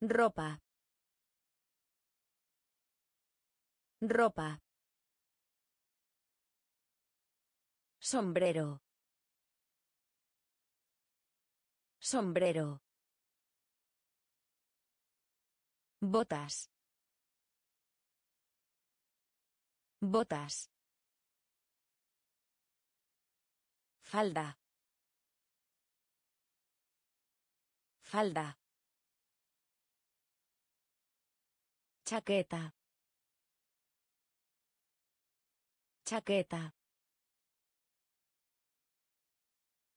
Ropa. Ropa. Sombrero. Sombrero. Botas. Botas. Falda. Falda. Chaqueta. Chaqueta.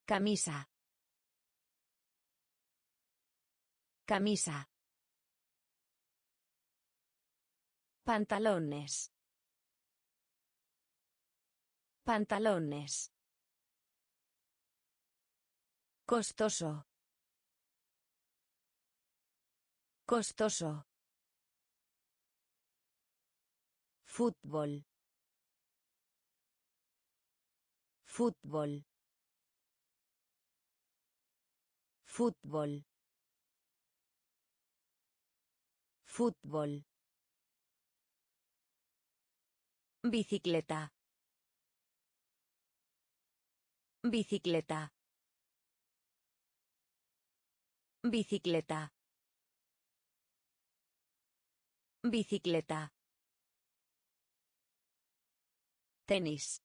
Camisa. Camisa. Pantalones. Pantalones. Costoso. Costoso. Fútbol. Fútbol. Fútbol. Fútbol. Bicicleta. Bicicleta. Bicicleta. Bicicleta. Tenis.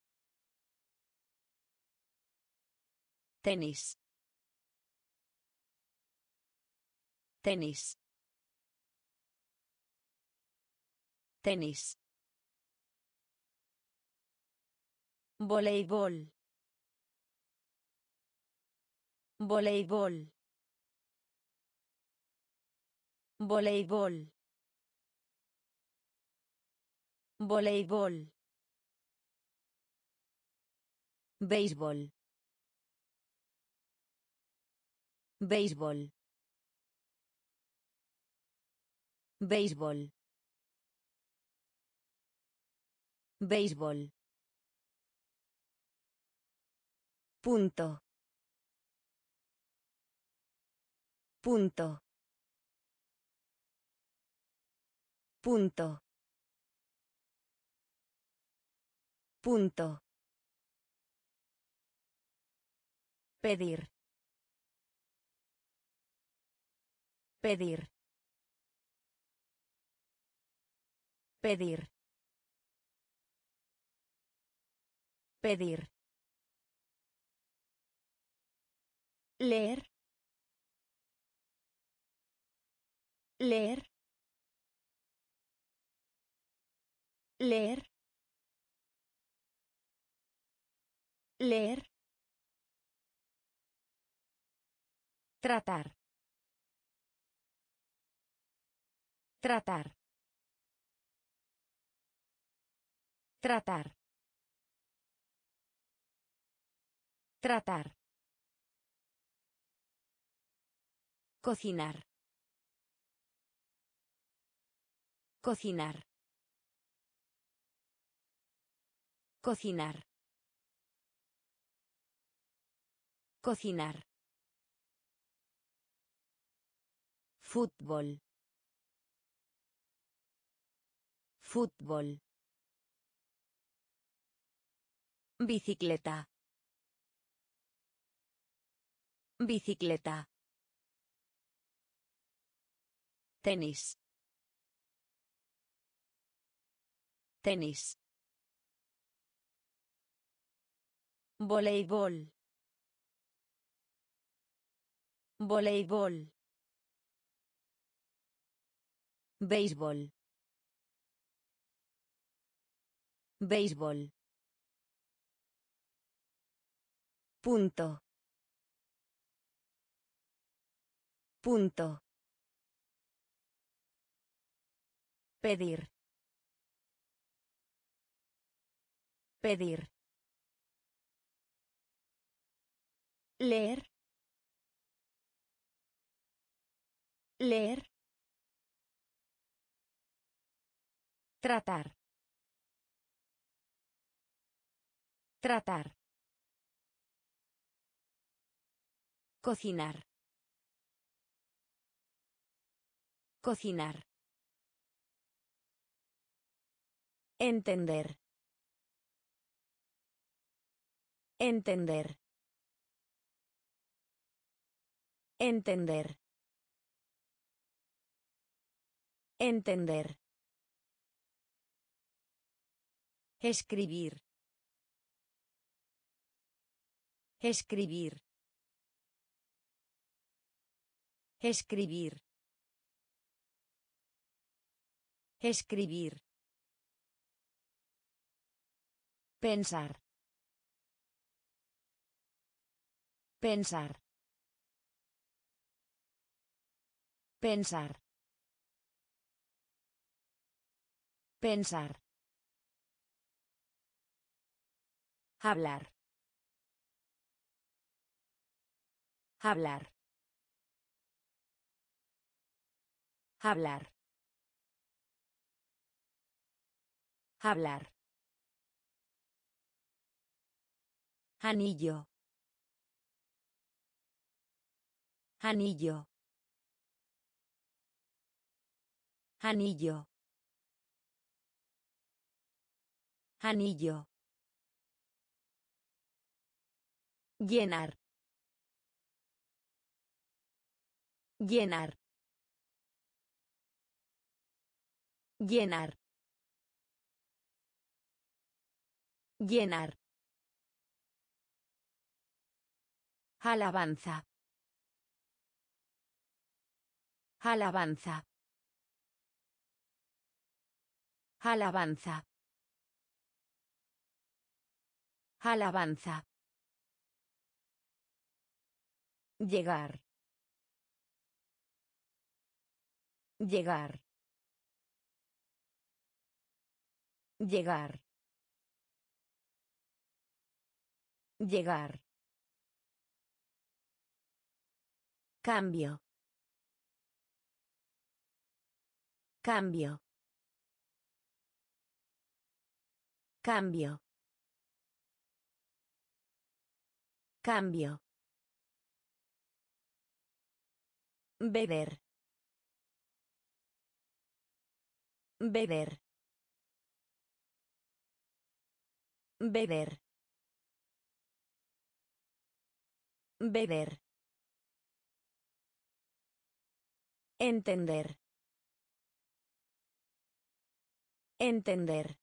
Tenis. Tenis. Tenis. Voleibol. Voleibol. Voleibol. Voleibol. Béisbol. Béisbol. Béisbol. Béisbol. Punto. Punto. Punto. Punto. Pedir. Pedir. Pedir. Pedir. Leer. Leer. Leer. Leer. Tratar. Tratar. Tratar. Tratar. Cocinar. Cocinar. Cocinar. Cocinar. Fútbol. Fútbol. Bicicleta. Bicicleta. Tenis. Tenis. Voleibol. Voleibol. Béisbol. Béisbol. Punto. Punto. Pedir. Pedir. Leer. Leer. Tratar. Tratar. Cocinar. Cocinar. Entender. Entender. Entender. Entender. Escribir. Escribir. Escribir. Escribir. Pensar. Pensar. Pensar. Pensar. Hablar. Hablar. Hablar. Hablar. Anillo. Anillo. Anillo. Anillo. Llenar. Llenar. Llenar. Llenar. Alabanza. Alabanza. Alabanza. Alabanza. Llegar. Llegar. Llegar. Llegar. Cambio. Cambio. Cambio. Cambio. Beber. Beber. Beber. Beber. Entender. Entender.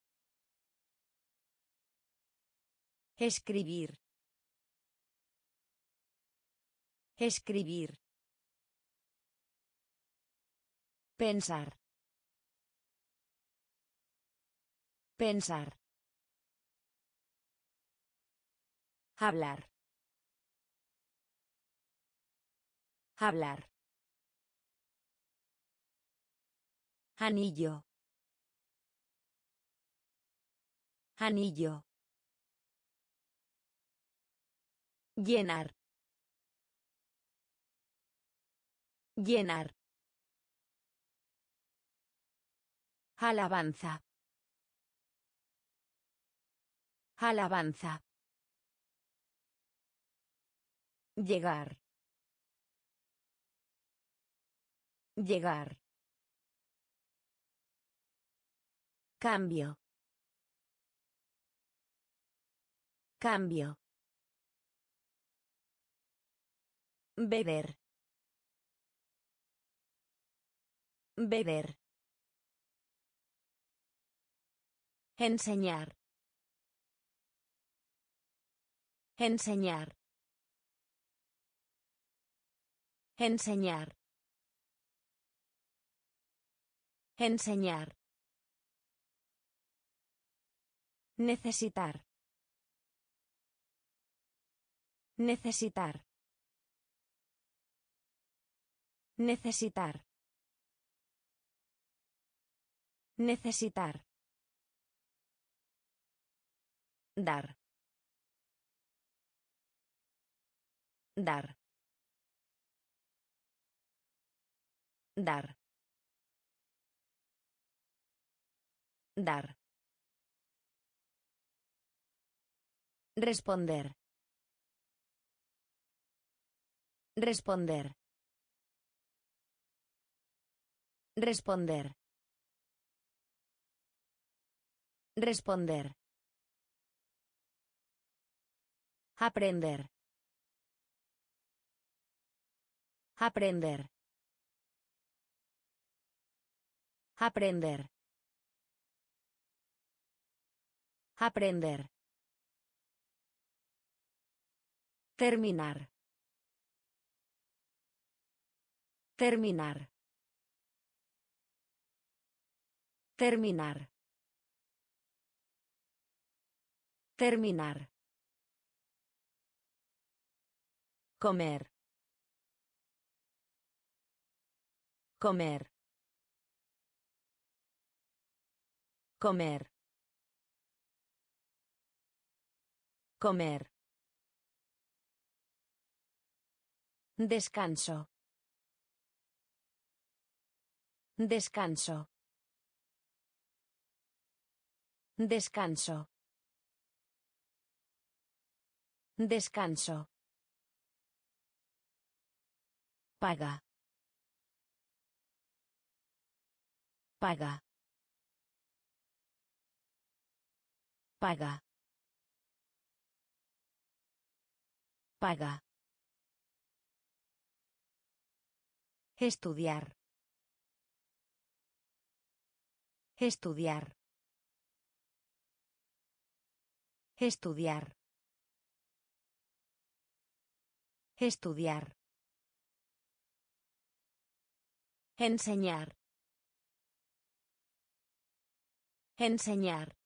Escribir. Escribir. Pensar. Pensar. Hablar. Hablar. Anillo. Anillo. Llenar. Llenar. Alabanza. Alabanza. Llegar. Llegar. Cambio. Cambio. Beber. Beber. Enseñar. Enseñar. Enseñar. Enseñar. Necesitar. Necesitar. Necesitar. Necesitar. Dar. Dar. Dar. Dar. Responder. Responder. Responder. Responder. Aprender. Aprender. Aprender. Aprender. Terminar. Terminar. Terminar. Terminar. Comer. Comer. Comer. Comer. Descanso. Descanso. Descanso. Descanso. Paga. Paga. Paga. Paga. Estudiar. Estudiar. Estudiar. Estudiar. Enseñar. Enseñar.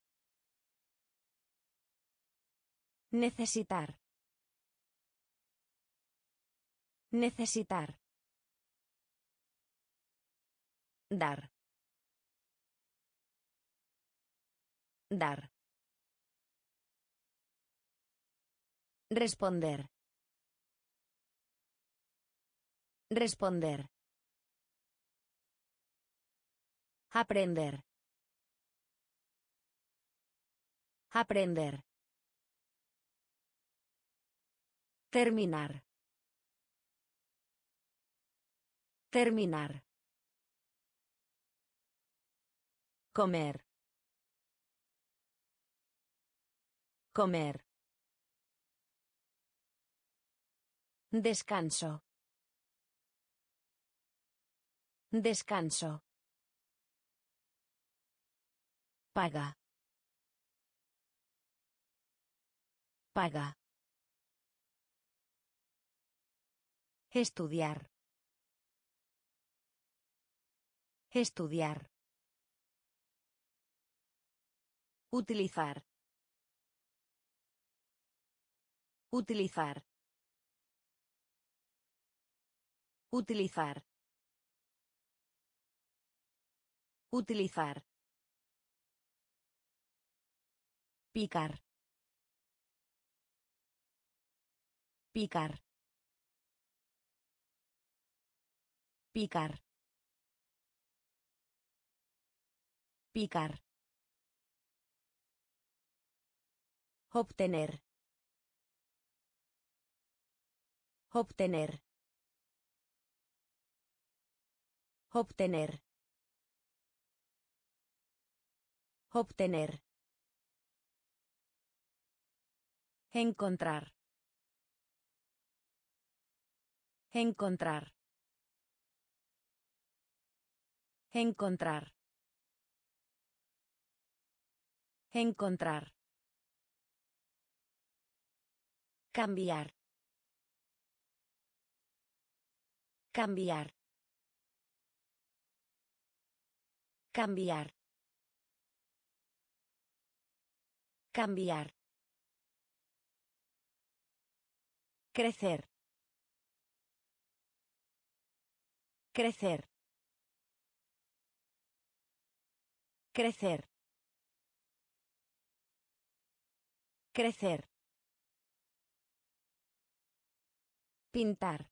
Necesitar. Necesitar. Dar. Dar. Responder. Responder. Aprender. Aprender. Terminar. Terminar. Comer. Comer. Descanso. Descanso. Paga. Paga. Estudiar. Estudiar. Utilizar. Utilizar. Utilizar. Utilizar. Picar. Picar. Picar. Picar. Obtener. Obtener. Obtener. Obtener. Encontrar. Encontrar. Encontrar. Encontrar. Cambiar. Cambiar. Cambiar. Cambiar. Crecer. Crecer. Crecer. Crecer. Pintar.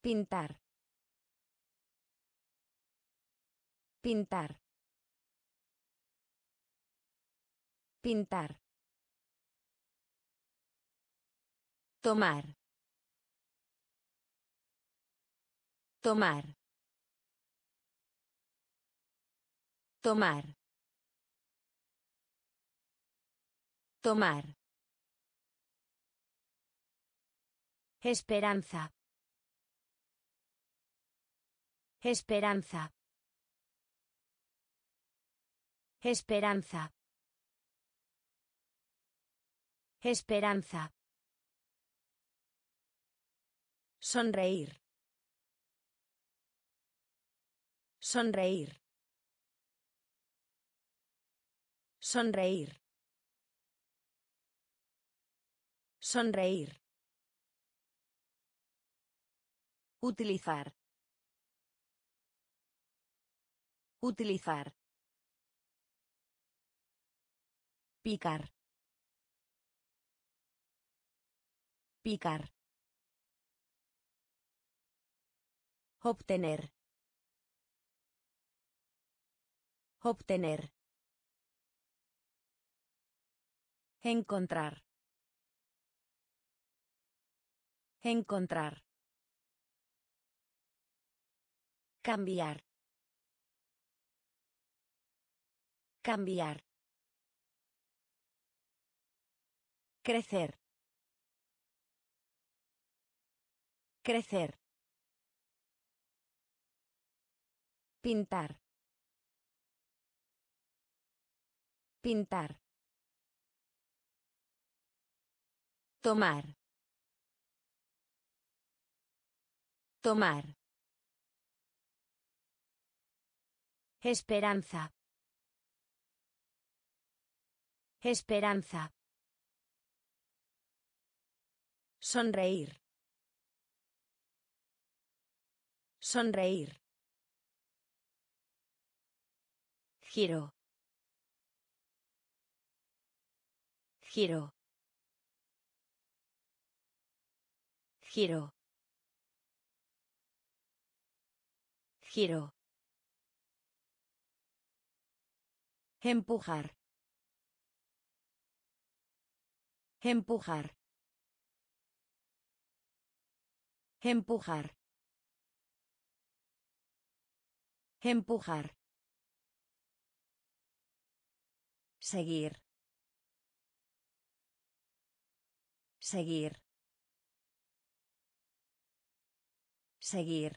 Pintar. Pintar. Pintar. Tomar. Tomar. Tomar. Tomar. Esperanza. Esperanza. Esperanza. Esperanza. Sonreír. Sonreír. Sonreír. Sonreír. Utilizar. Utilizar. Picar. Picar. Obtener. Obtener. Encontrar. Encontrar. Cambiar. Cambiar. Crecer. Crecer. Pintar. Pintar. Tomar. Tomar. Esperanza. Esperanza. Sonreír. Sonreír. Giro. Giro. Giro. Giro. Empujar. Empujar. Empujar. Empujar. Seguir. Seguir. Seguir.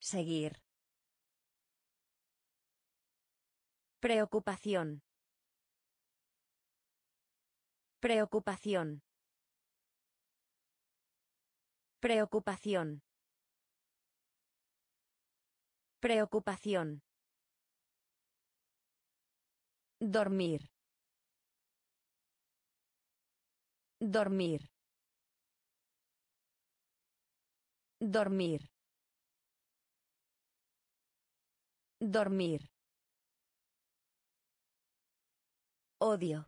Seguir. Preocupación. Preocupación. Preocupación. Preocupación. Dormir. Dormir. Dormir. Dormir. Odio.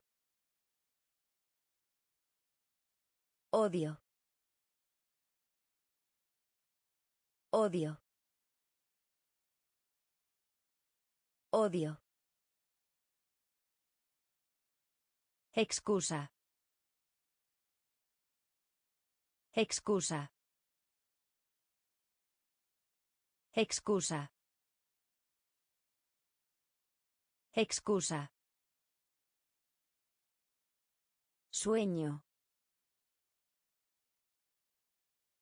Odio. Odio. Odio. Excusa. Excusa. Excusa. Excusa. Sueño.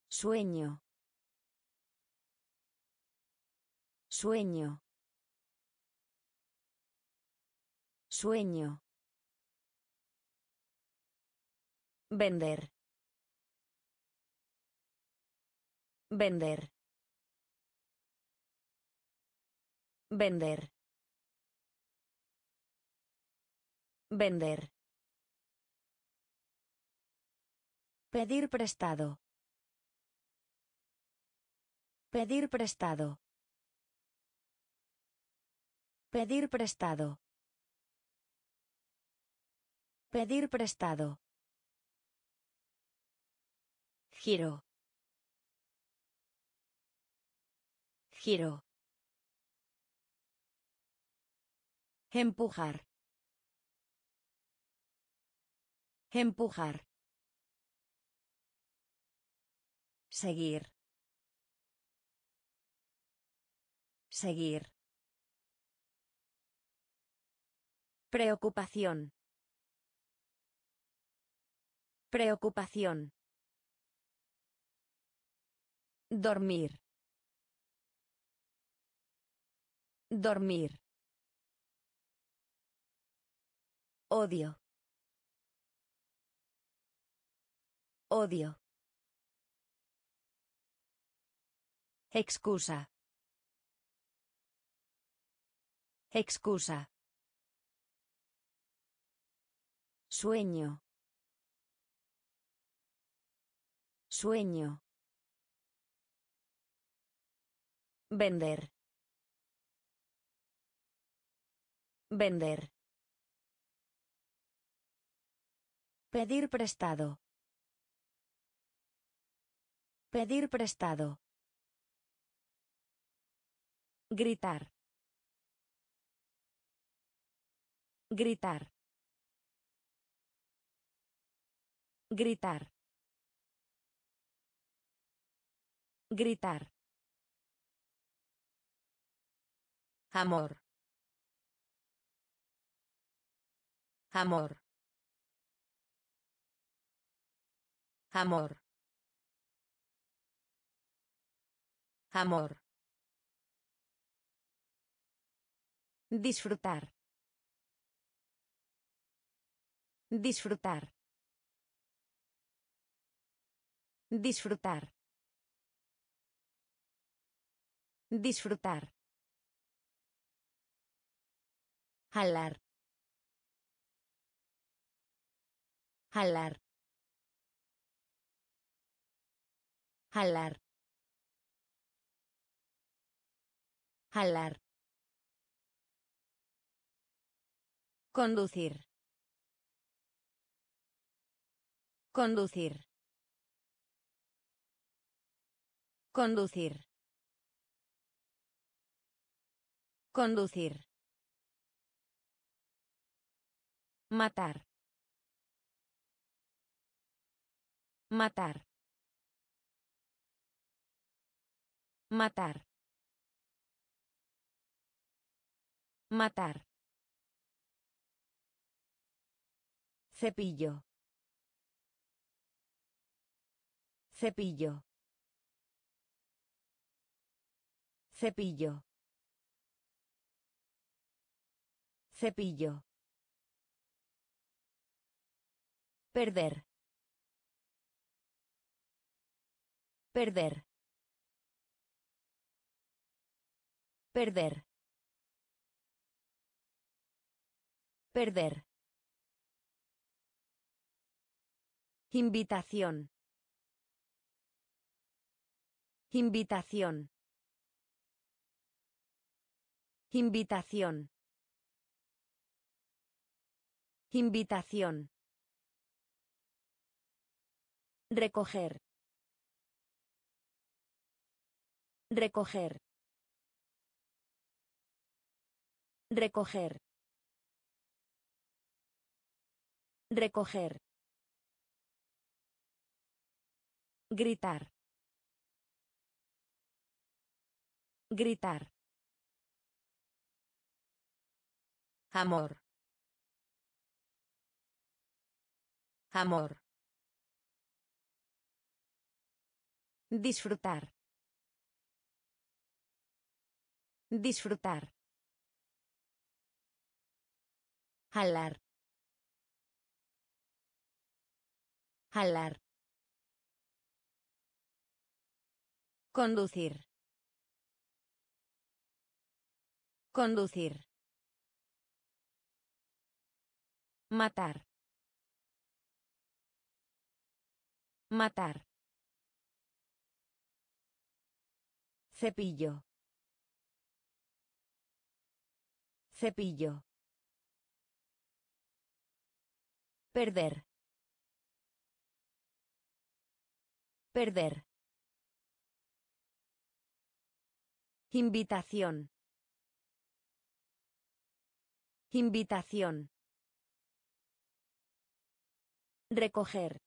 Sueño. Sueño. Sueño. Vender. Vender. Vender. Vender. Pedir prestado. Pedir prestado. Pedir prestado. Pedir prestado. Giro. Giro. Empujar. Empujar. Seguir. Seguir. Preocupación. Preocupación. Dormir. Dormir. Odio. Odio. Excusa. Excusa. Sueño. Sueño. Vender. Vender. Pedir prestado. Pedir prestado. Gritar. Gritar. Gritar. Gritar. Amor. Amor. Amor. Amor. Disfrutar. Disfrutar. Disfrutar. Disfrutar. Jalar. Jalar. Jalar. Jalar. Conducir. Conducir. Conducir. Conducir. Matar. Matar. Matar. Matar. Cepillo. Cepillo. Cepillo. Cepillo. Perder. Perder. Perder. Perder. Invitación. Invitación. Invitación. Invitación. Recoger. Recoger. Recoger. Recoger. Gritar. Gritar. Amor. Amor. Disfrutar. Disfrutar. Jalar. Jalar. Conducir. Conducir. Matar. Matar. Cepillo. Cepillo. Perder. Perder. Invitación. Invitación. Recoger.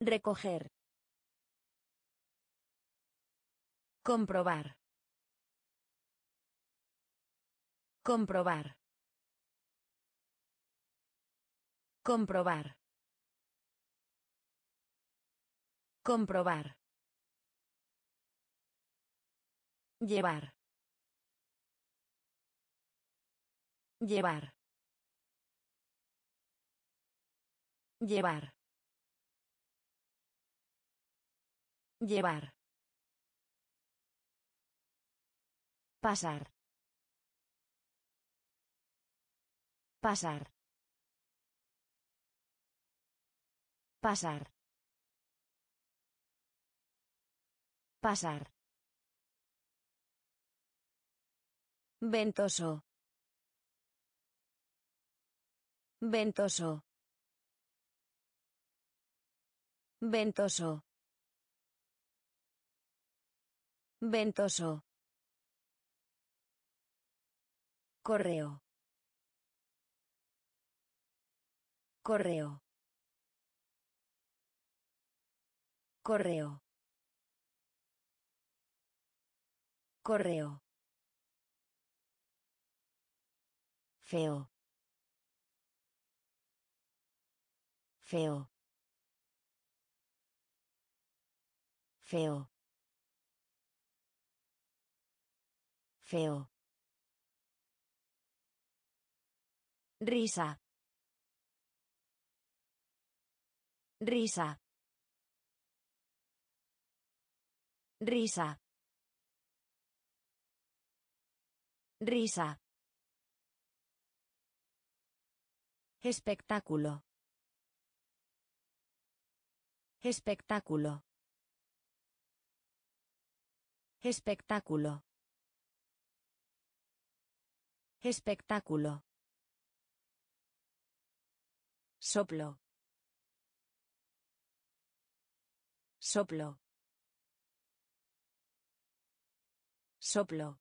Recoger. Comprobar. Comprobar. Comprobar. Comprobar. Llevar. Llevar. Llevar. Llevar. Pasar. Pasar. Pasar. Pasar. Ventoso. Ventoso. Ventoso. Ventoso. Correo. Correo. Correo. Correo. Feo. Feo. Feo. Feo. Risa. Risa. Risa. Risa. Espectáculo. Espectáculo. Espectáculo. Espectáculo. Soplo. Soplo. Soplo.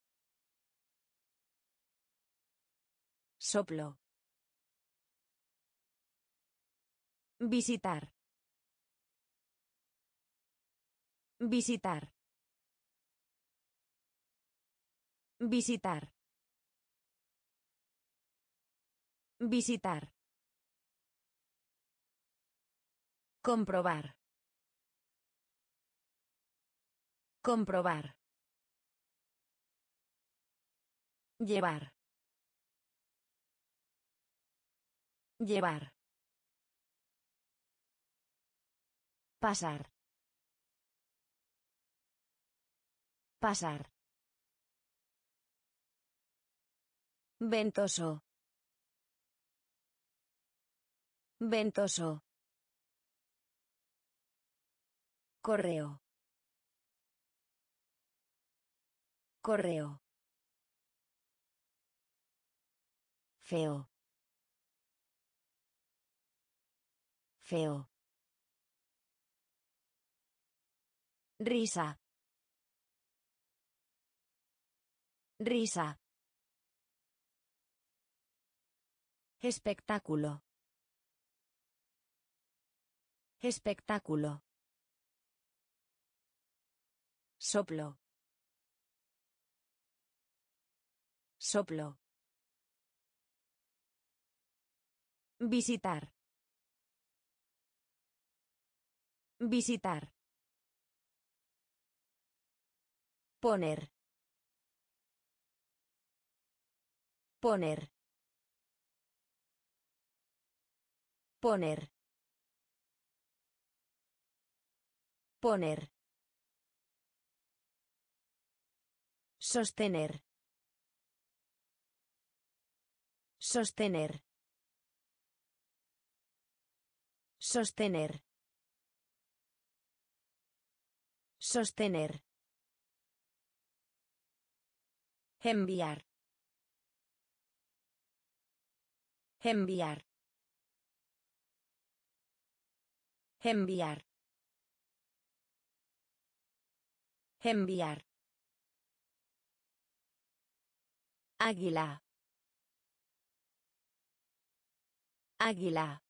Soplo. Visitar. Visitar. Visitar. Visitar. Comprobar. Comprobar. Llevar. Llevar. Pasar. Pasar. Ventoso. Ventoso. Correo. Correo. Feo. Feo. Risa. Risa. Espectáculo. Espectáculo. Soplo. Soplo. Visitar. Visitar. Poner. Poner. Poner. Poner. Sostener. Sostener. Sostener. Sostener. Enviar. Enviar. Enviar. Enviar. Águila. Águila.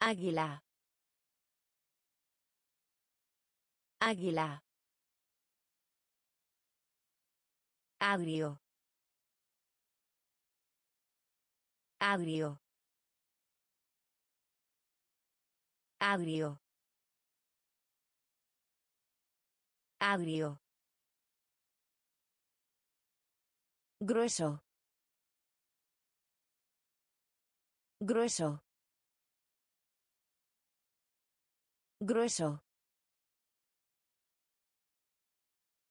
Águila. Águila. Agrio. Agrio. Agrio. Agrio. Grueso. Grueso. Grueso.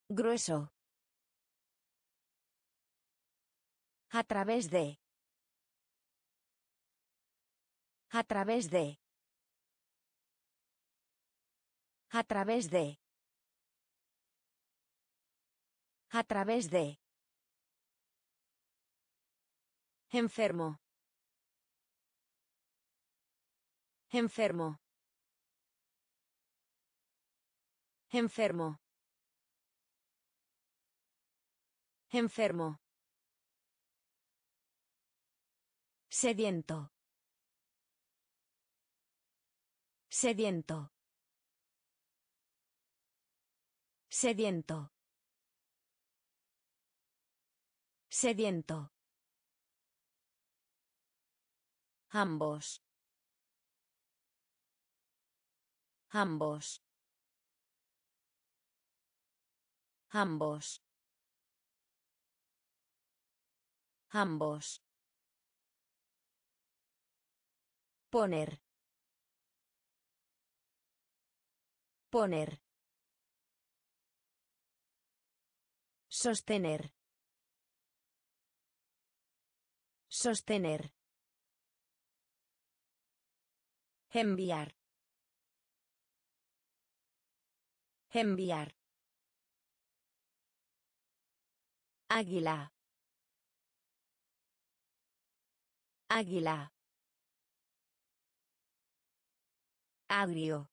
Grueso. A través de. A través de. A través de. A través de. Enfermo. Enfermo. Enfermo. Enfermo. Sediento. Sediento. Sediento. Sediento. Ambos. Ambos. Ambos. Ambos. Poner. Poner. Sostener. Sostener. Enviar. Enviar. Águila. Águila. Agrio.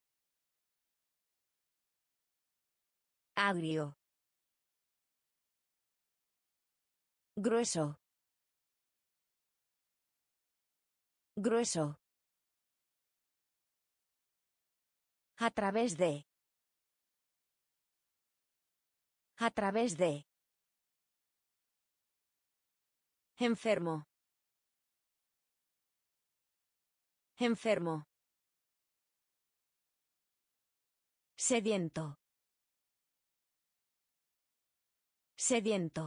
Agrio. Grueso. Grueso. A través de. A través de. Enfermo. Enfermo. Sediento. Sediento.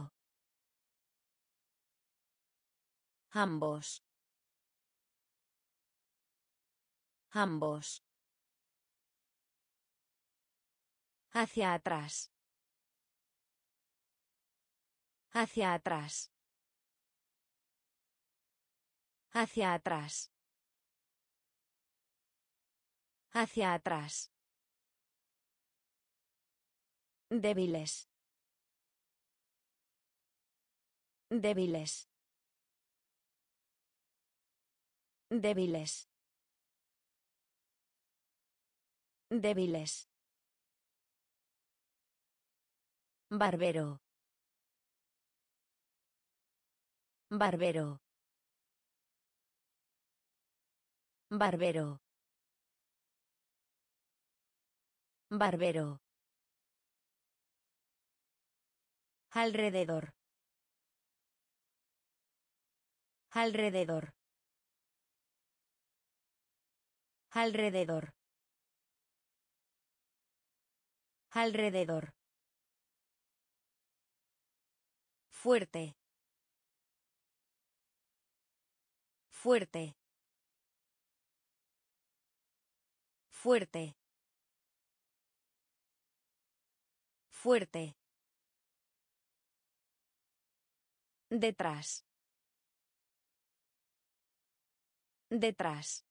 Ambos. Ambos. Hacia atrás. Hacia atrás. Hacia atrás. Hacia atrás. Débiles. Débiles. Débiles. Débiles. Barbero. Barbero. Barbero. Barbero. Alrededor. Alrededor. Alrededor. Alrededor. Fuerte. Fuerte. Fuerte. Fuerte. Detrás. Detrás.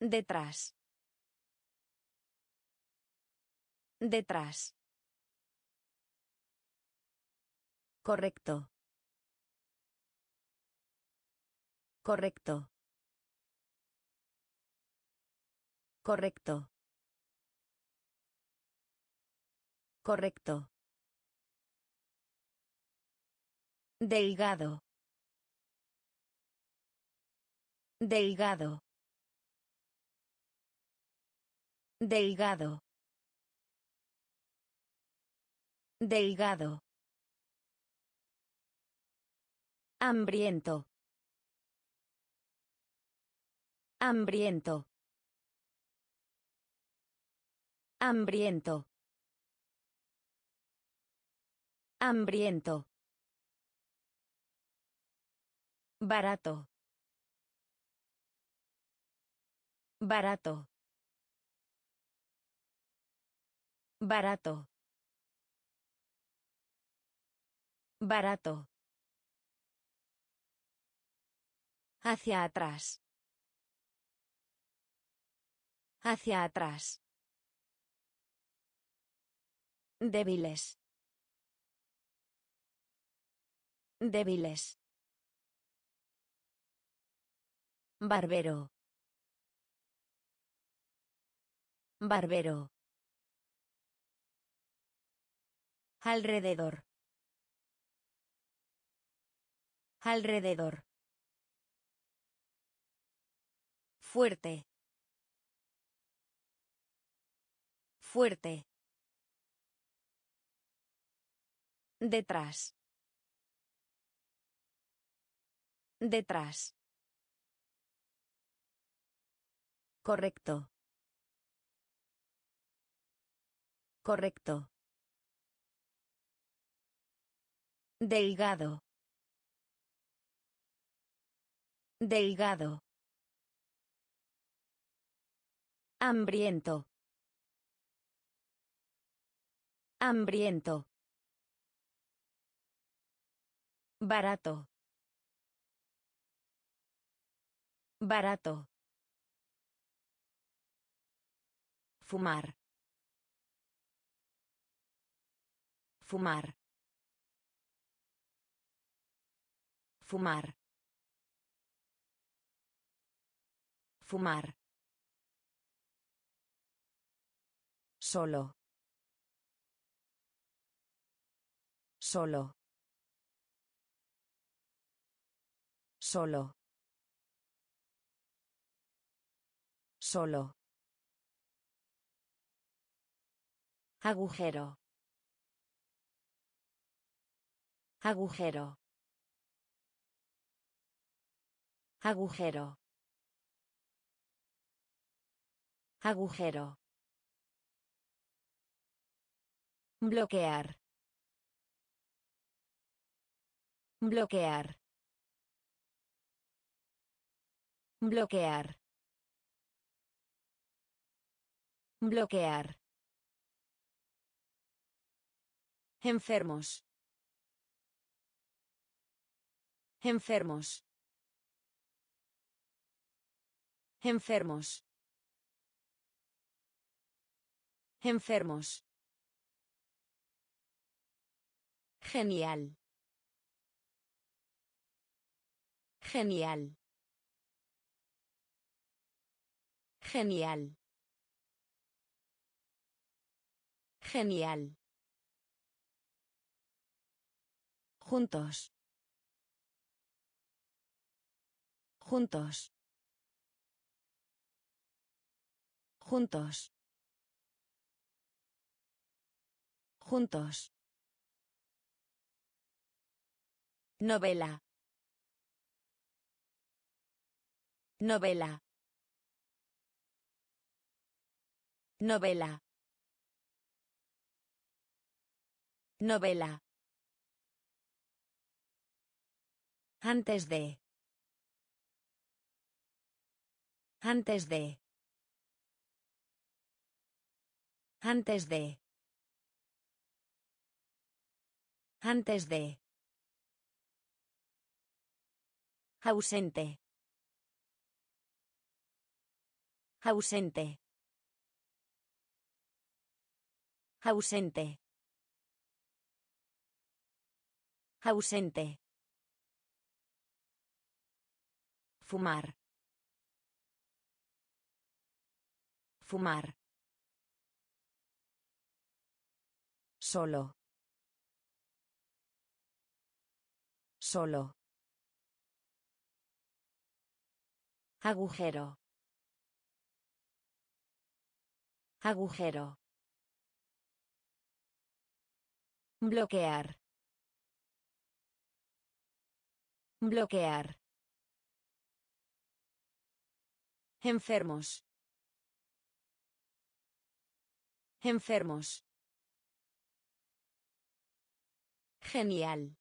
Detrás. Detrás. Correcto. Correcto. Correcto. Correcto. Delgado. Delgado. Delgado. Delgado. Hambriento. Hambriento. Hambriento. Hambriento. Barato. Barato. Barato. Barato. Hacia atrás. Hacia atrás. Débiles. Débiles. Barbero. Barbero. Alrededor. Alrededor. Fuerte. Fuerte. Detrás. Detrás. Correcto. Correcto. Delgado. Delgado. Hambriento. Hambriento. Barato. Barato. Fumar. Fumar. Fumar. Fumar. Solo. Solo. Solo. Solo. Agujero. Agujero. Agujero. Agujero. Bloquear. Bloquear. Bloquear. Bloquear. Enfermos. Enfermos. Enfermos. Enfermos. Genial. Genial. Genial. Genial. Juntos. Juntos. Juntos. Juntos. Novela. Novela. Novela. Novela. Antes de. Antes de. Antes de. Antes de. Ausente. Ausente. Ausente. Ausente. Fumar. Fumar. Solo. Solo. Agujero. Agujero. Bloquear. Bloquear. Enfermos. Enfermos. Genial.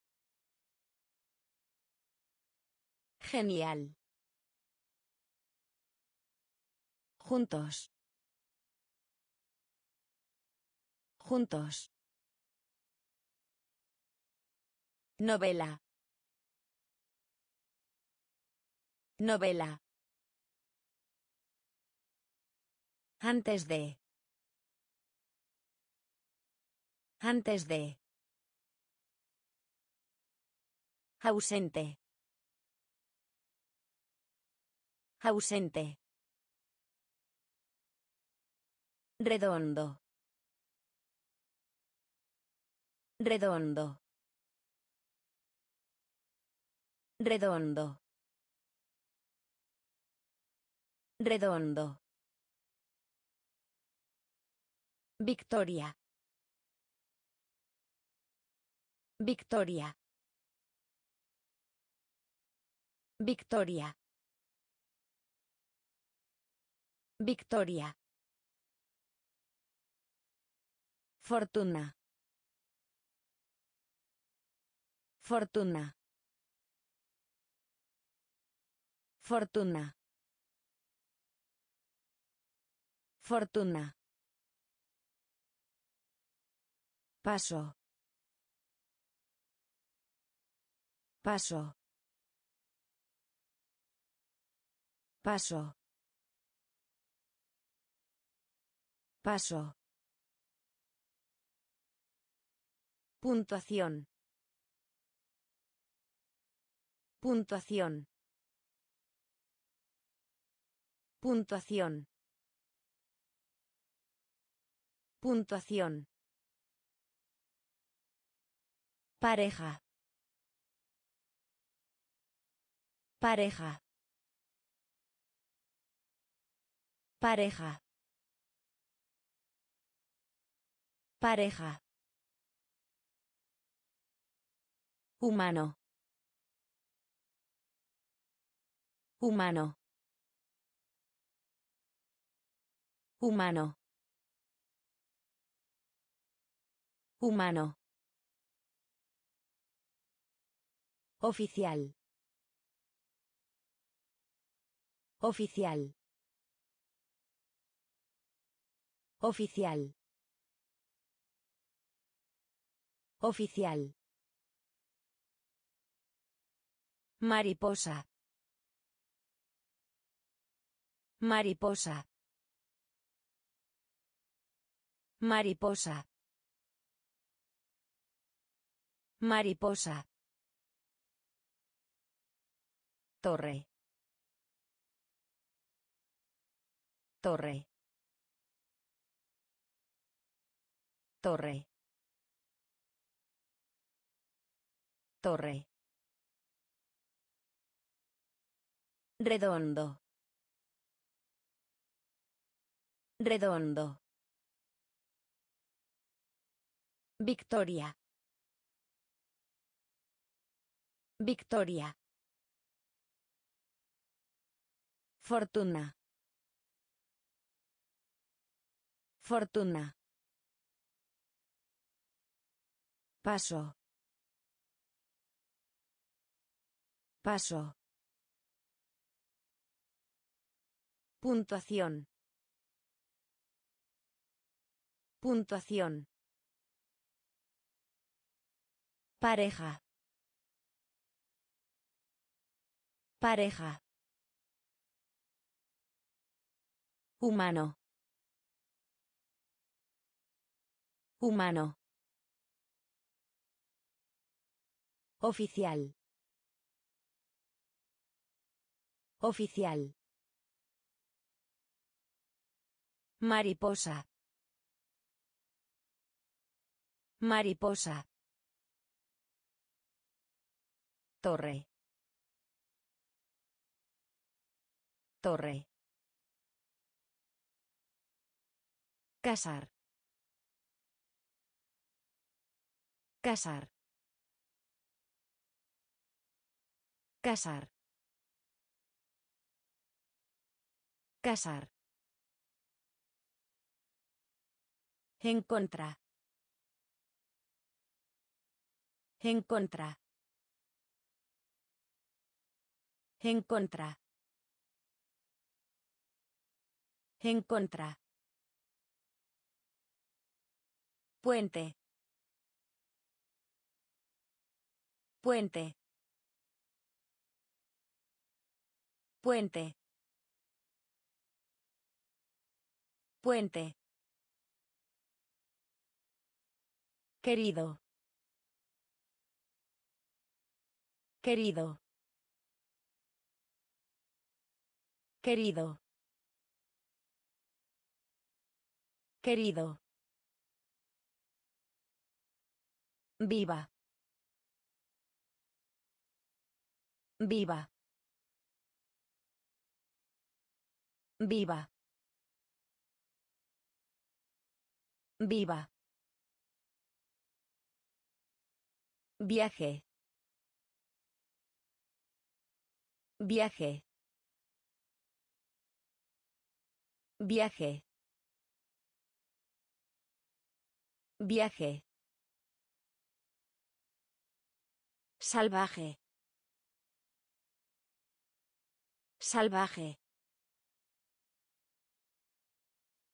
Genial. Juntos. Juntos. Novela. Novela. Antes de. Antes de. Ausente. Ausente. Redondo. Redondo. Redondo. Redondo. Victoria. Victoria. Victoria. Victoria. Fortuna. Fortuna. Fortuna. Fortuna. Paso. Paso. Paso. Paso. Puntuación. Puntuación. Puntuación. Puntuación. Pareja. Pareja. Pareja. Pareja. Humano. Humano. Humano. Humano. Oficial. Oficial. Oficial. Oficial. Mariposa. Mariposa. Mariposa. Mariposa. Torre. Torre. Torre. Torre. Redondo. Redondo. Victoria. Victoria. Fortuna. Fortuna. Paso. Paso. Puntuación. Puntuación. Pareja. Pareja. Humano. Humano. Oficial. Oficial. Mariposa. Mariposa. Torre. Torre. Casar. Casar. Casar. Casar. En contra. En contra. En contra. En contra. Puente. Puente. Puente. Puente. Querido. Querido. Querido. Querido. Viva. Viva. Viva. Viva. Viaje. Viaje. Viaje. Viaje. Salvaje. Salvaje.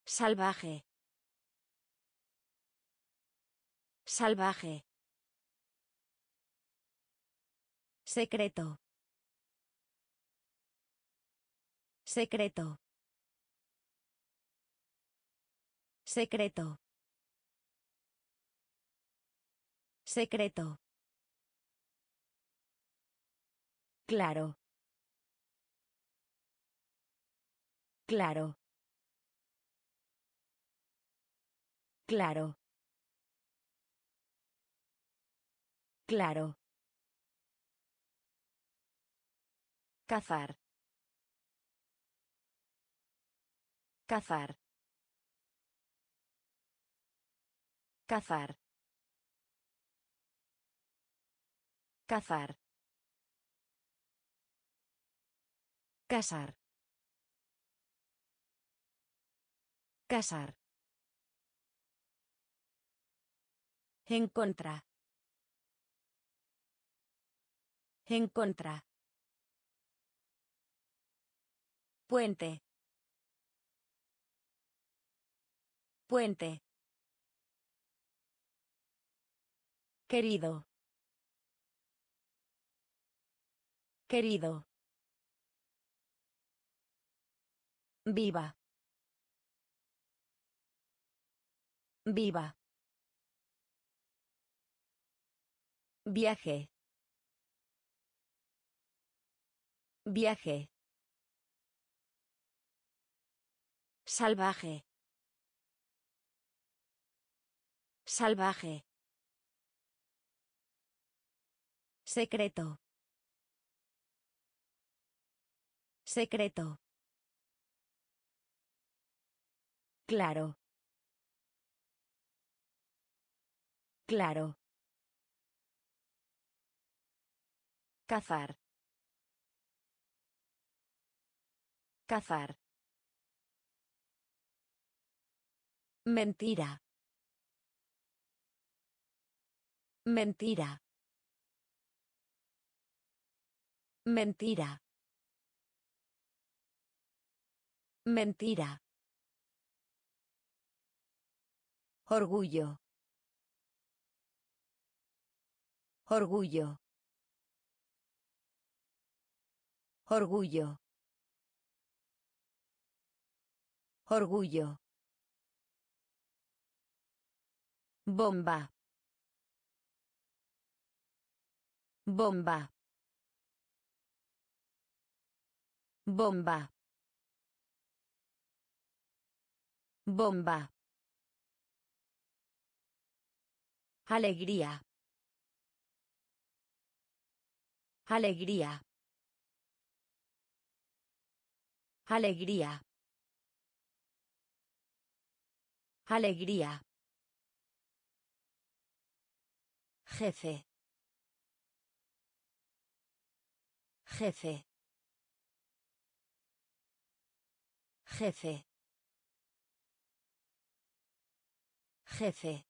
Salvaje. Salvaje. Secreto. Secreto. Secreto. Secreto. Claro. Claro. Claro. Claro. Cazar. Cazar. Cazar. Cazar. Casar. Casar. En contra. En contra. Puente. Puente. Querido. Querido. Viva. Viva. Viaje. Viaje. Salvaje. Salvaje. Secreto. Secreto. Claro. Claro. Cazar. Cazar. Mentira. Mentira. Mentira. Mentira. Orgullo. Orgullo. Orgullo. Orgullo. Bomba. Bomba. Bomba. Bomba. Alegría. Alegría. Alegría. Alegría. Jefe. Jefe. Jefe. Jefe.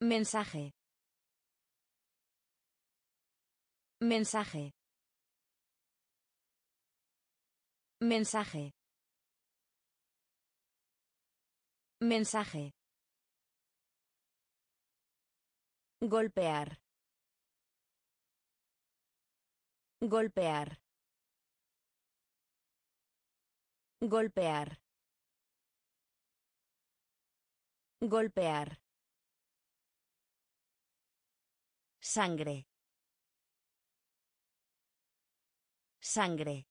Mensaje. Mensaje. Mensaje. Mensaje. Golpear. Golpear. Golpear. Golpear. Sangre. Sangre.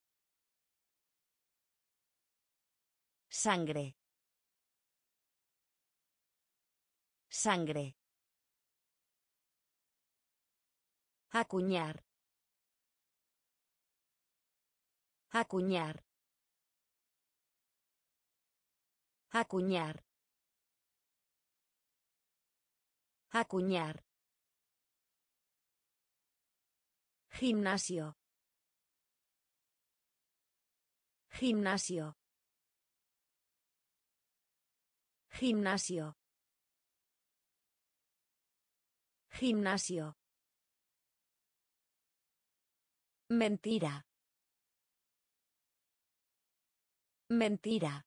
Sangre. Sangre. Acuñar. Acuñar. Acuñar. Acuñar. Gimnasio. Gimnasio. Gimnasio. Gimnasio. Mentira. Mentira.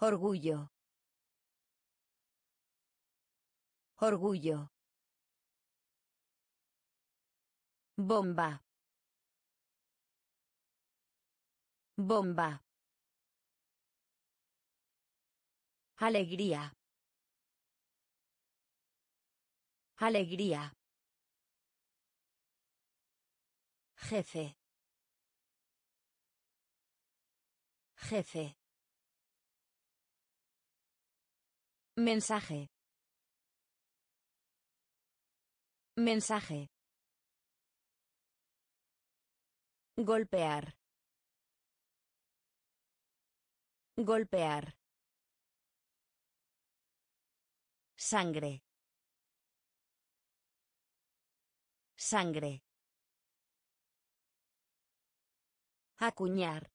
Orgullo. Orgullo. Bomba. Bomba. Alegría. Alegría. Jefe. Jefe. Mensaje. Mensaje. Golpear. Golpear. Sangre. Sangre. Acuñar.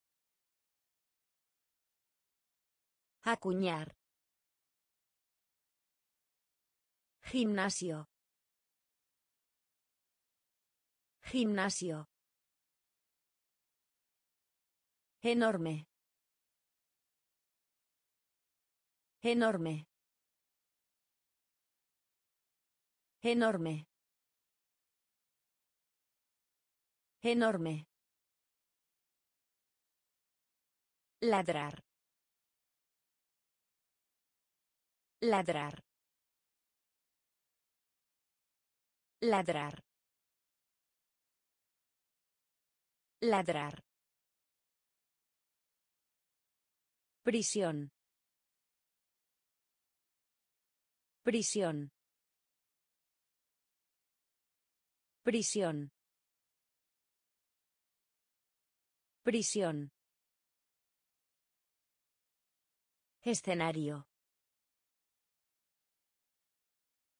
Acuñar. Gimnasio. Gimnasio. Enorme. Enorme. Enorme. Enorme. Ladrar. Ladrar. Ladrar. Ladrar. Prisión. Prisión. Prisión. Prisión. Escenario.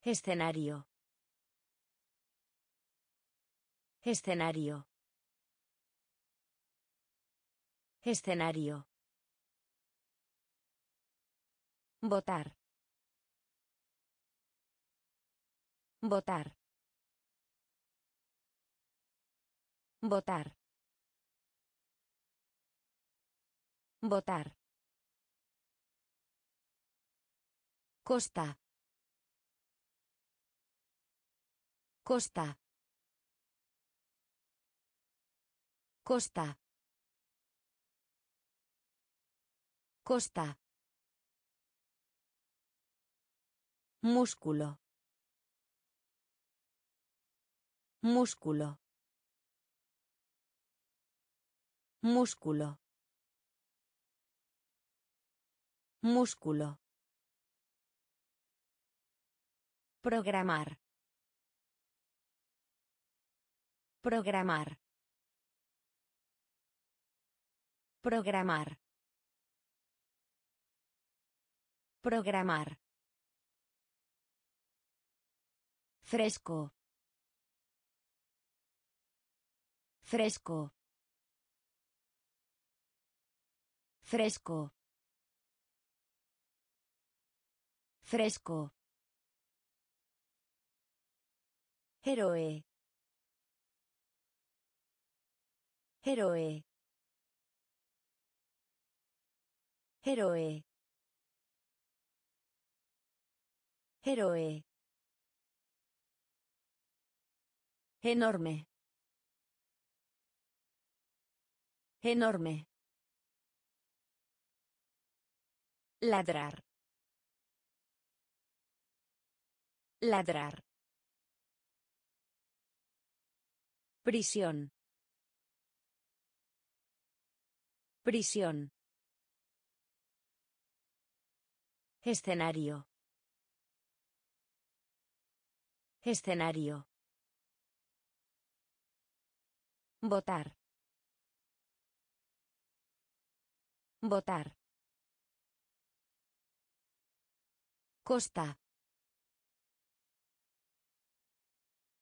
Escenario. Escenario. Escenario. Votar. Votar. Votar. Votar. Costa. Costa. Costa. Costa. Músculo. Músculo. Músculo. Músculo. Programar. Programar. Programar. Programar. Fresco. Fresco. Fresco. Fresco. Héroe. Héroe. Héroe. Héroe. Enorme. Enorme. Ladrar. Ladrar. Prisión. Prisión. Escenario. Escenario. Votar. Votar. Costa.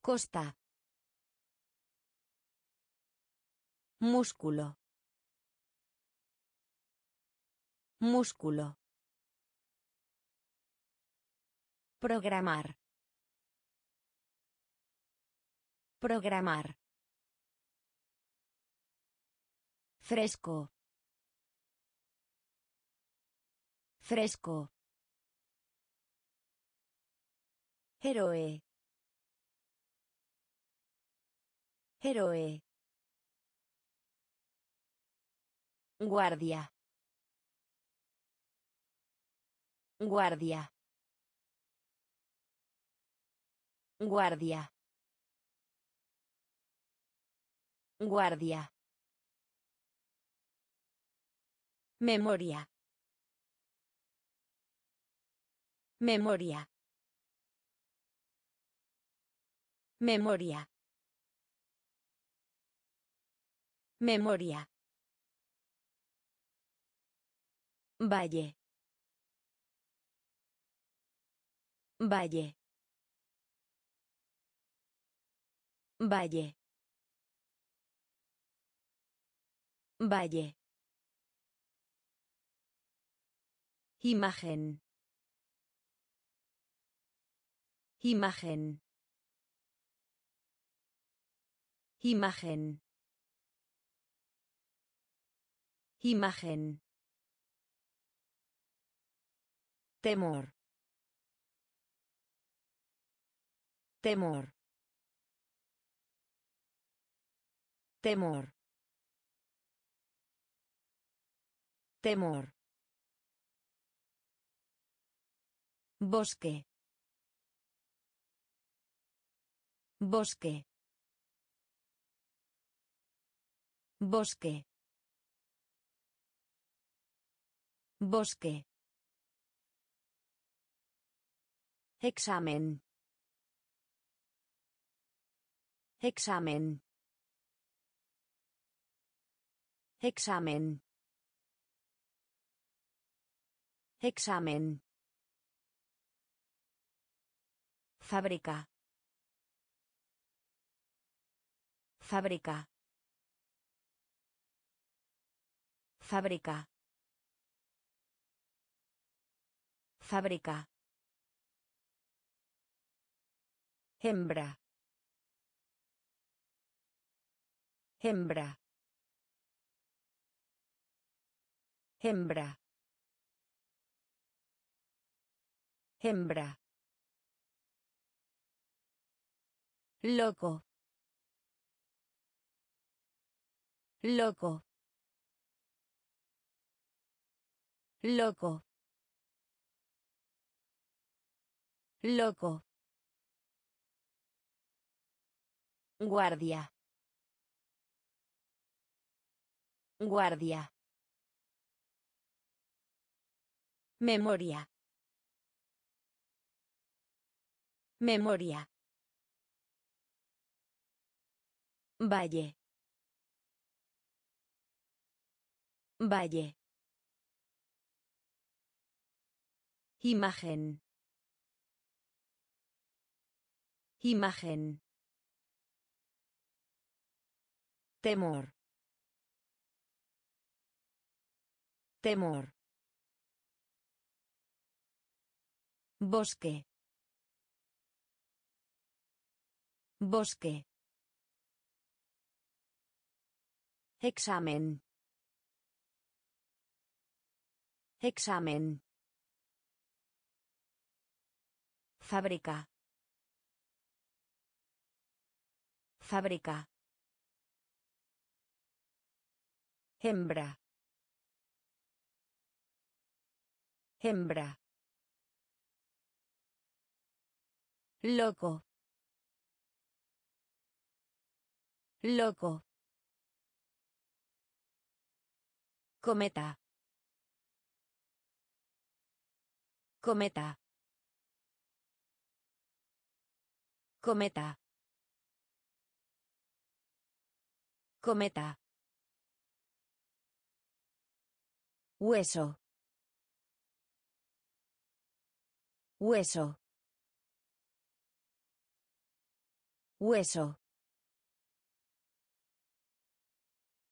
Costa. Músculo. Músculo. Programar. Programar. Fresco. Fresco. Héroe. Héroe. Guardia. Guardia. Guardia. Guardia. Memoria. Memoria. Memoria. Memoria. Valle. Valle. Valle. Valle. Imagen. Imagen. Imagen. Imagen. Temor. Temor. Temor. Temor. Bosque. Bosque. Bosque. Bosque. Examen. Examen. Examen. Examen. Fábrica. Fábrica. Fábrica. Fábrica. Hembra. Hembra. Hembra. Hembra. Loco. Loco. Loco. Loco. Guardia. Guardia. Memoria. Memoria. Valle. Valle. Imagen. Imagen. Temor. Temor. Bosque. Bosque. Examen. Examen. Fábrica. Fábrica. Hembra. Hembra. Loco. Loco. Cometa. Cometa. Cometa. Cometa. Hueso. Hueso. Hueso.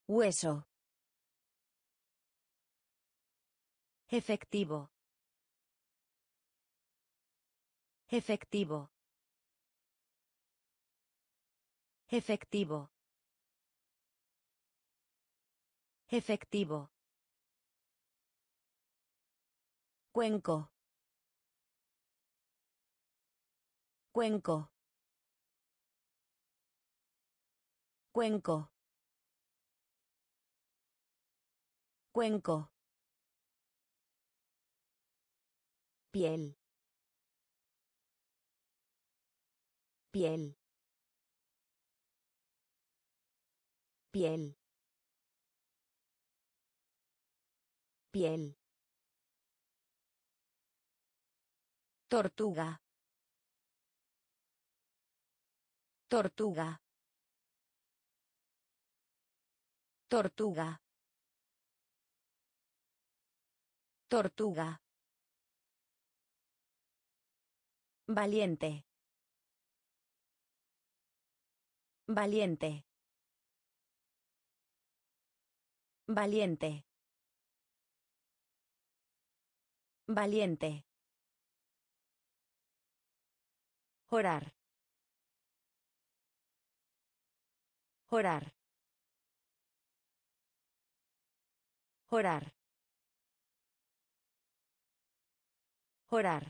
Hueso. Efectivo. Efectivo. Efectivo. Efectivo. Cuenco. Cuenco. Cuenco. Cuenco. piel piel piel piel tortuga tortuga tortuga tortuga Valiente. Valiente. Valiente. Valiente. Orar. Orar. Orar. Orar.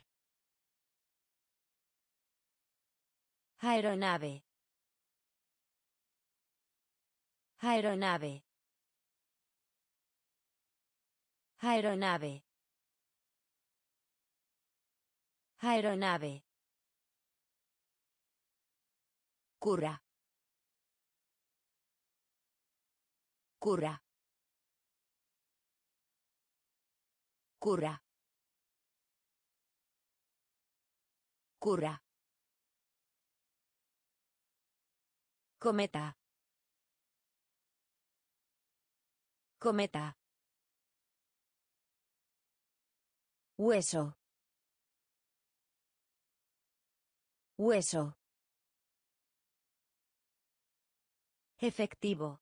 Aeronave. Aeronave. Aeronave. Aeronave. Cura. Cura. Cura. Cura. Cometa. Cometa. Hueso. Hueso. Efectivo.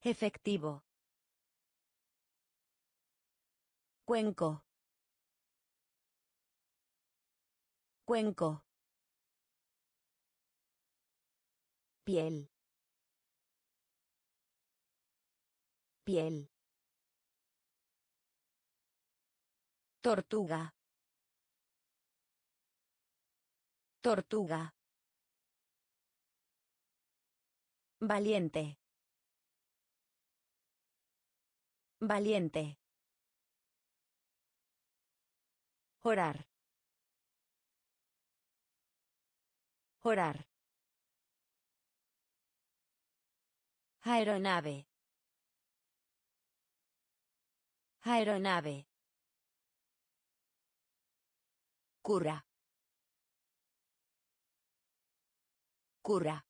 Efectivo. Cuenco. Cuenco. piel piel tortuga tortuga valiente valiente orar orar Aeronave. Aeronave. Cura. Cura.